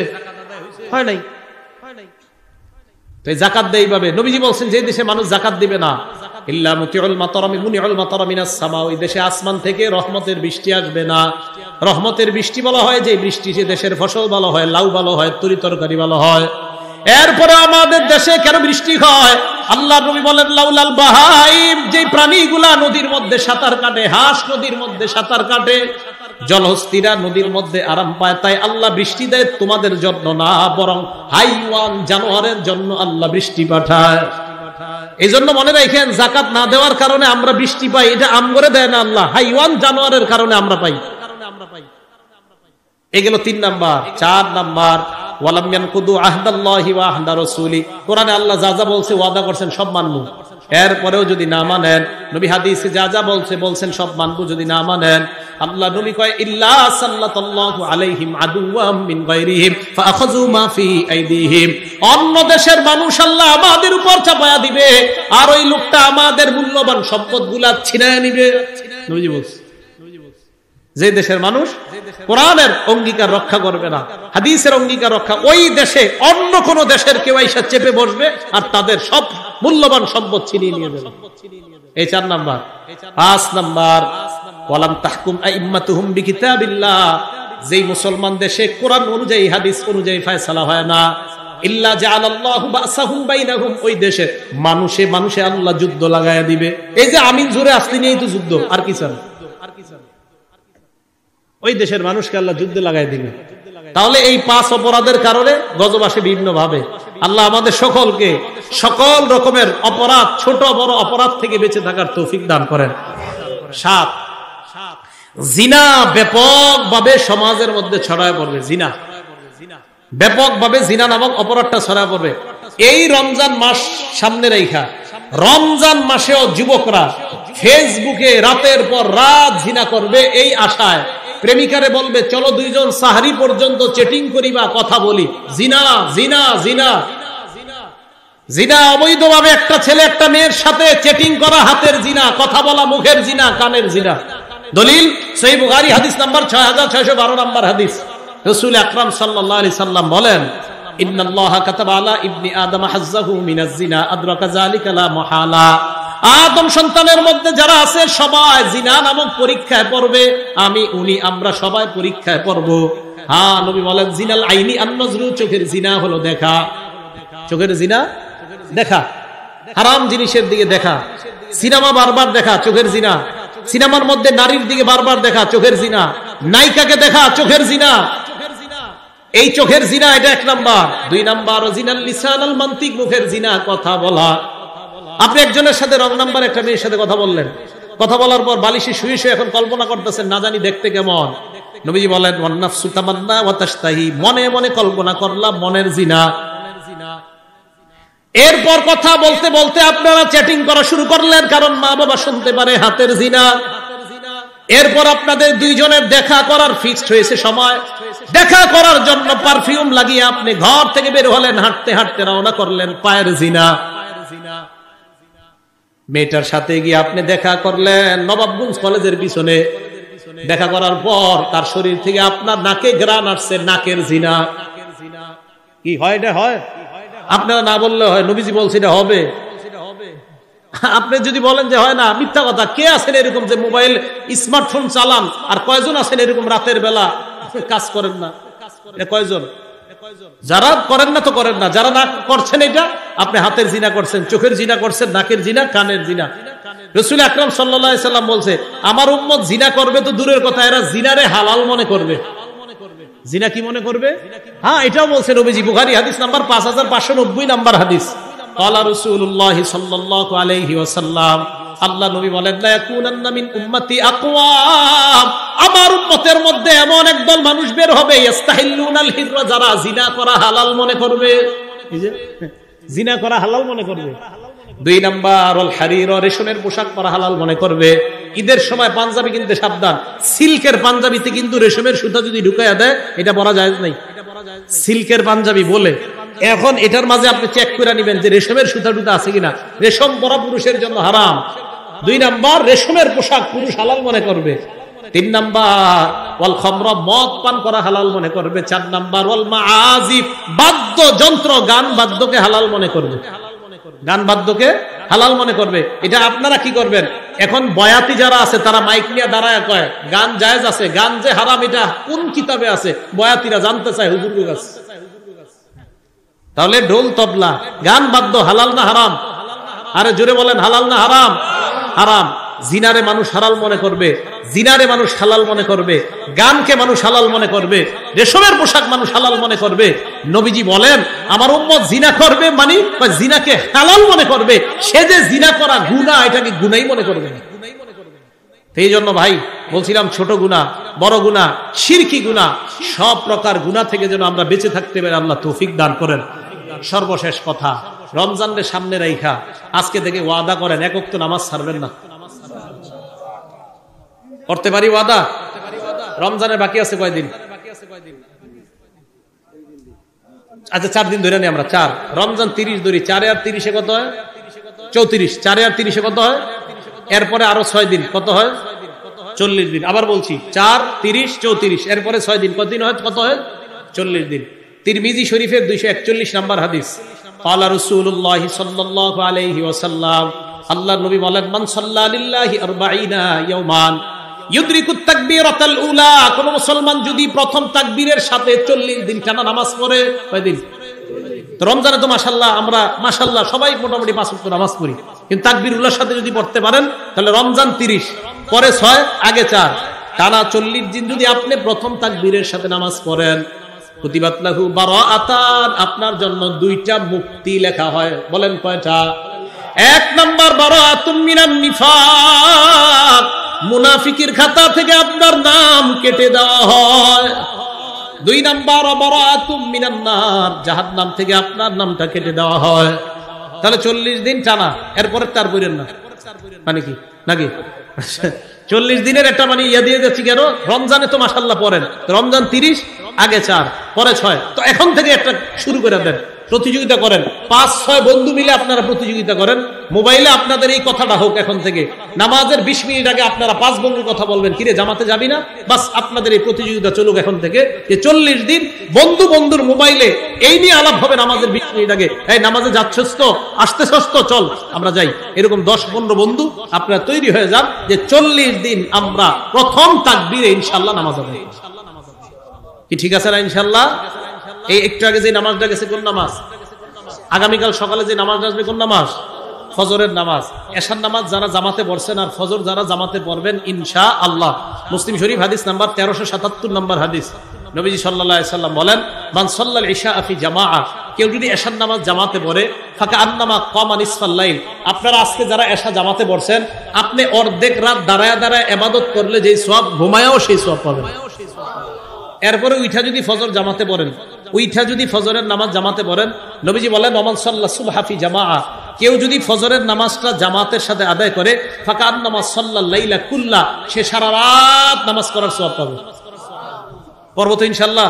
হয় নাই? জাকাত দেয় এইভাবে। নবীজি বলছেন, যে দেশে মানুষ জাকাত দিবে না আসমান থেকে রহমতের বৃষ্টি আসবে না। রহমতের বৃষ্টি বলা হয় যে বৃষ্টি সে দেশের ফসল ভালো হয়, লাউ ভালো হয়, তরি তরকারি ভালো হয়। এরপরে আমাদের দেশে কেন বৃষ্টি হয়? আল্লাহ নবী বলেন, লাউলাল বাহাইম যে প্রাণীগুলা নদীর মধ্যে সাঁতার কাটে, হাঁস নদীর মধ্যে সাঁতার কাটে জলহস্তিরা নদীর মধ্যে আরাম পায়, তাই আল্লাহ বৃষ্টি দেয় তোমাদের জন্য না, বরং হাইওয়ান জানোয়ারের জন্য আল্লাহ বৃষ্টি পাঠায়। এই জন্য মনে রাখেন, জাকাত না দেওয়ার কারণে আমরা বৃষ্টি পাই, এটা আম করে দেয় না আল্লাহ, হাইওয়ান জানোয়ারের কারণে আমরা পাই। এগুলো তিন নাম্বার, চার নাম্বার আলাইহিম অন্য দেশের মানুষ আল্লাহ আমাদের উপর চাপায়া দিবে, আর ওই লোকটা আমাদের মূল্যবান সম্পদগুলা ছিনায় নিবে। বলছে। যে দেশের মানুষ কোরআনের অঙ্গীকার রক্ষা করবে না, হাদিসের অঙ্গীকার রক্ষা, ওই দেশে অন্য কোন দেশের কেউ এসে চেপে বসবে আর তাদের সব মূল্যবান সম্পদ ছিনিয়ে নিয়ে যাবে। এই চার নাম্বার। পাঁচ নাম্বার, ওয়ালাম তাহকুম আইম্মাতুহুম বিকিতাবিল্লাহ। যেই মুসলমান দেশে কোরআন অনুযায়ী, হাদিস অনুযায়ী ফয়সালা হয় না, ইল্লা জাআলাল্লাহু বাসাহুম বাইনাহুম। ওই দেশে মানুষে মানুষে আল্লাহ যুদ্ধ লাগায়া দিবে। এই যে আমিন জোরে আসতে নিয়েই তো যুদ্ধ, আর কি স্যার ওই দেশের মানুষকে আল্লাহ যুদ্ধে লাগাই দিবে। তাহলে এই পাঁচ অপরাধের কারণে গজব আসে বিভিন্ন ভাবে আল্লাহ আমাদের সকলকে সকল রকমের অপরাধ, ছোট বড় অপরাধ থেকে বেঁচে থাকার তৌফিক দান করেন। সাত, জিনা ব্যাপকভাবে সমাজের মধ্যে ছড়ায় পড়বে, জিনা। ব্যাপকভাবে জিনা নামক অপরাধটা ছড়ায় পড়বে। এই রমজান মাস সামনে রেখা। রমজান মাসেও যুবকরা ফেসবুকে রাতের পর রাত জিনা করবে এই আশায়। প্রেমিকারে বলবে, চলো দুইজন সাহারি পর্যন্ত চেটিং করিবা, কথা বলি। জিনা জিনা জিনা। জিনা অবৈধভাবে একটা ছেলে, একটা মেয়ের সাথে চেটিং করা হাতের জিনা, কথা বলা মুখের জিনা, কানের জিনা। দলিল সেই বুগারি হাদিস নাম্বার ছয় হাজার ছয়শো বারো নাম্বার হাদিস। রসুল আকরাম সাল্লাহ আলি সাল্লাম বলেন আদম সন্তানের মধ্যে যারা আছে, সবাই জিনা নামক পরীক্ষায় পড়বে, আমি, উনি, আমরা সবাই পরীক্ষায় পড়ব। হ্যাঁ নবী বলেন, জিনাল আইনি আন্নজরু চোখের জিনা হলো দেখা। চোখের জিনা? দেখা। হারাম জিনিসের দিকে দেখা। সিনেমা বারবার দেখা, চোখের জিনা। সিনেমার মধ্যে নারীর দিকে বারবার দেখা, চোখের জিনা। নায়িকাকে দেখা, চোখের জিনা। এই চোখের জিনা এটা এক নাম্বার। দুই নাম্বার, জিনাল লিসানাল মান্তিক, মুখের জিনা, কথা বলা। আপনি একজনের সাথে রং নাম্বার, একটা মেয়ের সাথে কথা বললেন। কথা বলার পর বালিশে শুয়ে শুয়ে এখন কল্পনা করতেছেন, না জানি দেখতে কেমন। নবীজি বলেন মনে মনে কল্পনা করলাম মনের জিনা। এরপর কথা বলতে বলতে আপনারা চ্যাটিং করা শুরু করলেন, কারণ মা বাবা শুনতে পারে হাতের জিনা। এরপর আপনাদের দুইজনের দেখা করার ফিক্সড হয়েছে সময়। দেখা করার জন্য পারফিউম লাগিয়ে আপনি ঘর থেকে বের হলেন হাঁটতে হাঁটতে রওনা করলেন পায়ের জিনা। মেয়েটার সাথে গিয়ে আপনি দেখা করলেন নবাবগঞ্জ কলেজের পিছনে। দেখা করার পর তার শরীর থেকে আপনার নাকে গ্রান আসছে নাকের জিনা। কি হয় এটা হয়? আপনারা না বললে হয় নবীজি বলছে এটা হবে। আপনি যদি বলেন যে, হয় না, মিথ্যা কথা, কে আছেন এরকম যে মোবাইল, স্মার্টফোন চালান, আর কয়জন আছেন এরকম রাতের বেলা? কাজ করেন না। কয়জন? যারা করেন না তো করেন না। যারা না করছেন এটা, আপনি হাতের জিনা করছেন, চোখের জিনা করছেন, নাকের জিনা, কানের জিনা। রসুল আকরম সাল্লাম বলছে, আমার উম্মত জিনা করবে তো দূরের কথা, এরা জিনারে হালাল মনে করবে। জিনা কি মনে করবে? হ্যাঁ এটাও বলছে রবিজি বুখারি হাদিস নাম্বার পাঁচ হাজার পাঁচশো নব্বই নাম্বার হাদিস। কলা রসুল্লাহ সাল্লাহ আলহি ওসাল্লাম আল্লাহ নবী বলেন আমার মধ্যে এমন একদল মানুষ বের হবে যারা জিনা করা হালাল মনে করবে। জিনা করা হালাল মনে করবে। দুই নাম্বার হারির রেশনের পোশাক করা হালাল মনে করবে। ঈদের সময় পাঞ্জাবি কিনতে সাবধান। সিল্কের পাঞ্জাবিতে কিন্তু রেশমের সুতা যদি ঢুকাইয়া দেয়, এটা বলা যায় নাই। সিল্কের পাঞ্জাবি বলে। এখন এটার মাঝে আপনি চেক করে নিবেন যে রেশমের সুতা টুতা আছে কিনা। রেশম পরা পুরুষের জন্য হারাম। দুই নাম্বার, রেশমের পোশাক পুরুষ হালাল মনে করবে। তিন নাম্বার, ওয়াল খমর, মদ পান করা হালাল মনে করবে। চার নাম্বার, ওয়াল মাআজিফ বাদ্য যন্ত্র গান বাদ্যকে হালাল মনে করবে। গান বাদ্যকে হালাল মনে করবে। এটা আপনারা কি করবেন? এখন বয়াতি যারা আছে, তারা মাইক নিয়ে দাঁড়ায় কয়, গান জায়েজ আছে, গান যে হারাম, এটা কোন কিতাবে আছে? বয়াতিরা জানতে চায় হুজুর কাছে। তাহলে ঢোল তবলা, গান বাদ্য হালাল না হারাম? আরে জোরে বলেন, হালাল না হারাম? হারাম। জিনারে মানুষ হালাল মনে করবে, জিনারে মানুষ হালাল মনে করবে, গানকে মানুষ হালাল মনে করবে, রেশমের পোশাক মানুষ হালাল মনে করবে। নবীজি বলেন, আমার উম্মত জিনা করবে মানে জিনাকে হালাল মনে করবে। সে যে জিনা করা গুণা এটাকে গুনাই মনে করবে এই জন্য ভাই, বলছিলাম ছোট গুণা বড় গুণা সিরকি গুণা সব প্রকার গুণা থেকে যেন আমরা বেঁচে থাকতে পারি আল্লাহ তৌফিক দান করেন। সর্বশেষ কথা। রমজানের সামনে রেখা আজকে থেকে ওয়াদা করেন একক তো নামাজ ছাড়বেন না। করতে পারি ওয়াদা? রমজানের বাকি আছে কয়দিন? আচ্ছা চার দিন ধরে নি আমরা, চার। রমজান তিরিশ ধরি, চারে আর তিরিশে কত হয়? চৌত্রিশ। চারে আর তিরিশে কত হয়? এরপরে আরও ছয় দিন, কত হয়? চল্লিশ দিন। আবার বলছি, চার, তিরিশ, চৌত্রিশ। এরপরে ছয় দিন কতদিন হয়? কত হয়? চল্লিশ দিন। তিরমিজি শরীফের দুইশো একচল্লিশ নাম্বার হাদিস। আল্লাহ রসুল্লাহ সাল্লাহ আলহি ওসাল্লাম আল্লাহ নবী বলেন, মান সাল্লাহি আরবাইনা কোন মুসলমান যদি প্রথম তাকবীরের সাথে চল্লিশ দিন টানা নামাজ পড়ে? কয়দিন রমজানে তো মাসাল্লাহ আমরা মাসাল্লাহ সবাই মোটামুটি পাঁচ নামাজ পড়ি। কিন্তু তাকবির উল্লার সাথে যদি পড়তে পারেন, তাহলে রমজান তিরিশ, পরে ছয়, আগে চার। টানা চল্লিশ দিন যদি আপনি প্রথম তাকবীরের সাথে নামাজ পড়েন আপনার জন্য দুইটা মুক্তি লেখা হয়। বলেন কয়টা? এক নম্বর বড় আতুমিনান নিফাক, মুনাফিকির খাতা থেকে আপনার নাম কেটে দেওয়া হয়। দুই নাম্বার জাহাদ নাম থেকে আপনার নামটা কেটে দেওয়া হয়। তাহলে চল্লিশ দিন টানা, এরপরে তার বইরেন না। মানে কি? নাকি? চল্লিশ দিনের একটা মানে ইয়া দিয়ে যাচ্ছি কেন? রমজানে তো মাসাল্লাহ পড়েন রমজান তিরিশ, আগে চার, পরে ছয়। তো এখন থেকে একটা শুরু করে দেন। প্রতিযোগিতা করেন। পাঁচ, ছয় বন্ধু মিলে আপনারা প্রতিযোগিতা করেন। মোবাইলে আপনাদের এই কথাটা হোক এখন থেকে। নামাজের বিশ মিনিট আগে আপনারা পাঁচ বন্ধুর কথা বলবেন, কিরে, জামাতে যাবি না? বাস আপনাদের এই প্রতিযোগিতা চলুক এখন থেকে। যে চল্লিশ দিন বন্ধু বন্ধুর মোবাইলে এই নিয়ে আলাপ হবে নামাজের বিশ মিনিট আগে। এই, নামাজে যাচ্ছস তো? আসতেছস তো? চল, আমরা যাই। এরকম দশ, পনেরো বন্ধু আপনারা তৈরি হয়ে যান যে চল্লিশ দিন আমরা প্রথম তাকবিরে ইনশাল্লাহ নামাজ হবে কি ঠিক আছে না ইনশাল্লাহ এই একটু আগে যে নামাজটা গেছে কোন নামাজ? আগামীকাল সকালে যে নামাজ আসবে কোন নামাজ? ফজরের নামাজ। এশার নামাজ যারা জামাতে পড়ছেন আর ফজর যারা জামাতে পড়বেন ইনশা আল্লাহ মুসলিম শরীফ হাদিস নাম্বার তেরোশো সাতাত্তর নাম্বার হাদিস। নবীজি সাল্লাম বলেন, মান সাল্লাল ইশা আফি জামা কেউ যদি এশার নামাজ জামাতে পড়ে, ফাঁকা আন্নামা কমান ইসফাল্লাইল আপনারা আজকে যারা এশা জামাতে পড়ছেন, আপনি অর্ধেক রাত দাঁড়ায় দাঁড়ায় এবাদত করলে যেই সব ঘুমায়াও সেই সব পাবেন। এরপরে উঠা যদি ফজর জামাতে পড়েন উইঠা যদি ফজরের নামাজ জামাতে পড়েন, নবীজি বলেন নমান সাল্লাহ হাফি জামা কেউ যদি ফজরের নামাজটা জামাতের সাথে আদায় করে, ফাঁকা নামাজ সাল্লাহ কুল্লা, সে সারা রাত নামাজ করার সব পাবে। পর্ব তো ইনশাল্লাহ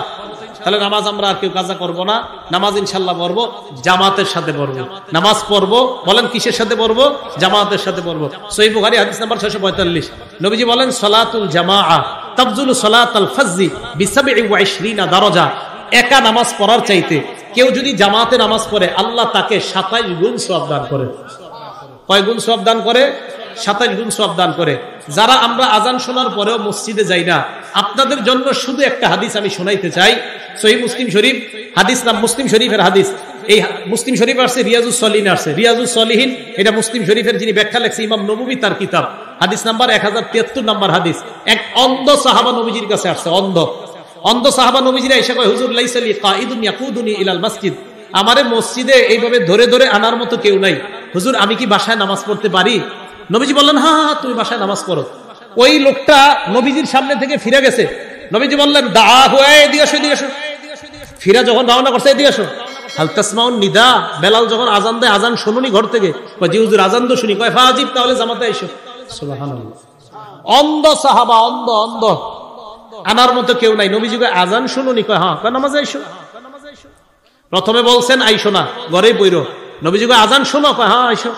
তাহলে নামাজ আমরা আর কেউ কাজা করব না। নামাজ ইনশাল্লাহ পড়ব, জামাতের সাথে পড়ব। নামাজ পড়ব, বলেন কিসের সাথে পড়ব? জামাতের সাথে পড়ব। সই বুখারি, হাদিস নাম্বার ছয়শো পঁয়তাল্লিশ। নবীজি বলেন, সলাতুল জামা তাবজুল সলাত আল ফাজি বিসাবে দারজা। একা নামাজ পড়ার চাইতে। কেউ যদি জামাতে নামাজ পড়ে, আল্লাহ তাকে সাতাইশ গুণ সব দান করে। কয় গুণ সব দান করে? সাতাইশ গুণ সব দান করে। যারা আমরা আজান শোনার পরেও মসজিদে যাই না, আপনাদের জন্য শুধু একটা হাদিস আমি শোনাইতে চাই। সহি মুসলিম শরীফ, হাদিস নাম মুসলিম শরীফের হাদিস। এই মুসলিম শরীফ আসছে রিয়াজুস সলিন আসছে। রিয়াজুস সলিহীন, এটা মুসলিম শরীফের যিনি ব্যাখ্যা লেখছে, ইমাম নবী তার কিতাব। হাদিস নাম্বার এক হাজার তিয়াত্তর নাম্বার হাদিস। এক অন্ধ সাহাবা নবীজির কাছে আসছে, অন্ধ। অন্ধ সাহাবা নবীজিরা এসে কয় হুজুর লাইসালি কাইদুন ইয়াকুদুনি ইলাল মসজিদ। আমারে মসজিদে এইভাবে ধরে ধরে আনার মতো কেউ নাই। হুজুর আমি কি বাসায় নামাজ পড়তে পারি? নবীজি বললেন হ্যাঁ হ্যাঁ তুমি বাসায় নামাজ পড়ো। ওই লোকটা নবীজির সামনে থেকে ফিরে গেছে। নবীজি বললেন দা হয়ে এদিকে আসো এদিকে আসো। ফিরা যখন রওনা করছে এদিকে আসো। হালতাসমাউন নিদা। বেলাল যখন আজান দেয় আজান শুনুনি ঘর থেকে। জি হুজুর আজান তো শুনি। কয় ফাজিব তাহলে জামাতে এসো। অন্ধ সাহাবা অন্ধ অন্ধ। আনার মতো কেউ নাই। নবী যুগে আজান শুনুনি, কয় হ্যাঁ নামাজ আইসো। প্রথমে বলছেন, আইসো না, ঘরে বইরো। নবী যুগে আজান শোনো, কয় হ্যাঁ আইসো।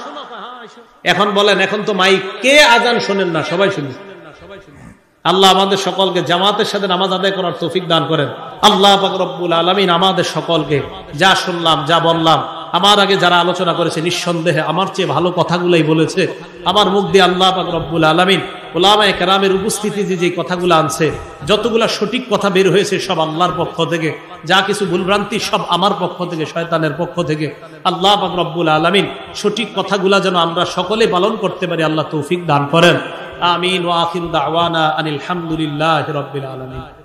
এখন বলেন, এখন তো মাই কে আজান শোনেন না? সবাই শুনি আল্লাহ আমাদের সকলকে জামাতের সাথে নামাজ আদায় করার তৌফিক দান করেন। আল্লাহ আলমিন আমাদের সকলকে যা শুনলাম, যা বললাম আমার আগে যারা আলোচনা করেছে, নিঃসন্দেহে আমার চেয়ে ভালো কথাগুলাই বলেছে। আমার মুখ দিয়ে আল্লাহ রব্বুল আলমিন ওলামায় কেরামের উপস্থিতিতে যে কথাগুলো আনছে, যতগুলা সঠিক কথা বের হয়েছে সব আল্লাহর পক্ষ থেকে, যা কিছু ভুলভ্রান্তি সব আমার পক্ষ থেকে, শয়তানের পক্ষ থেকে। আল্লাহ পাক রব্বুল আলমিন সঠিক কথাগুলা যেন আমরা সকলে পালন করতে পারি, আল্লাহ তৌফিক দান করেন। আমিন ওয়াকিল দাওয়ানা আনিল হামদুলিল্লাহ রবিল আলমিন।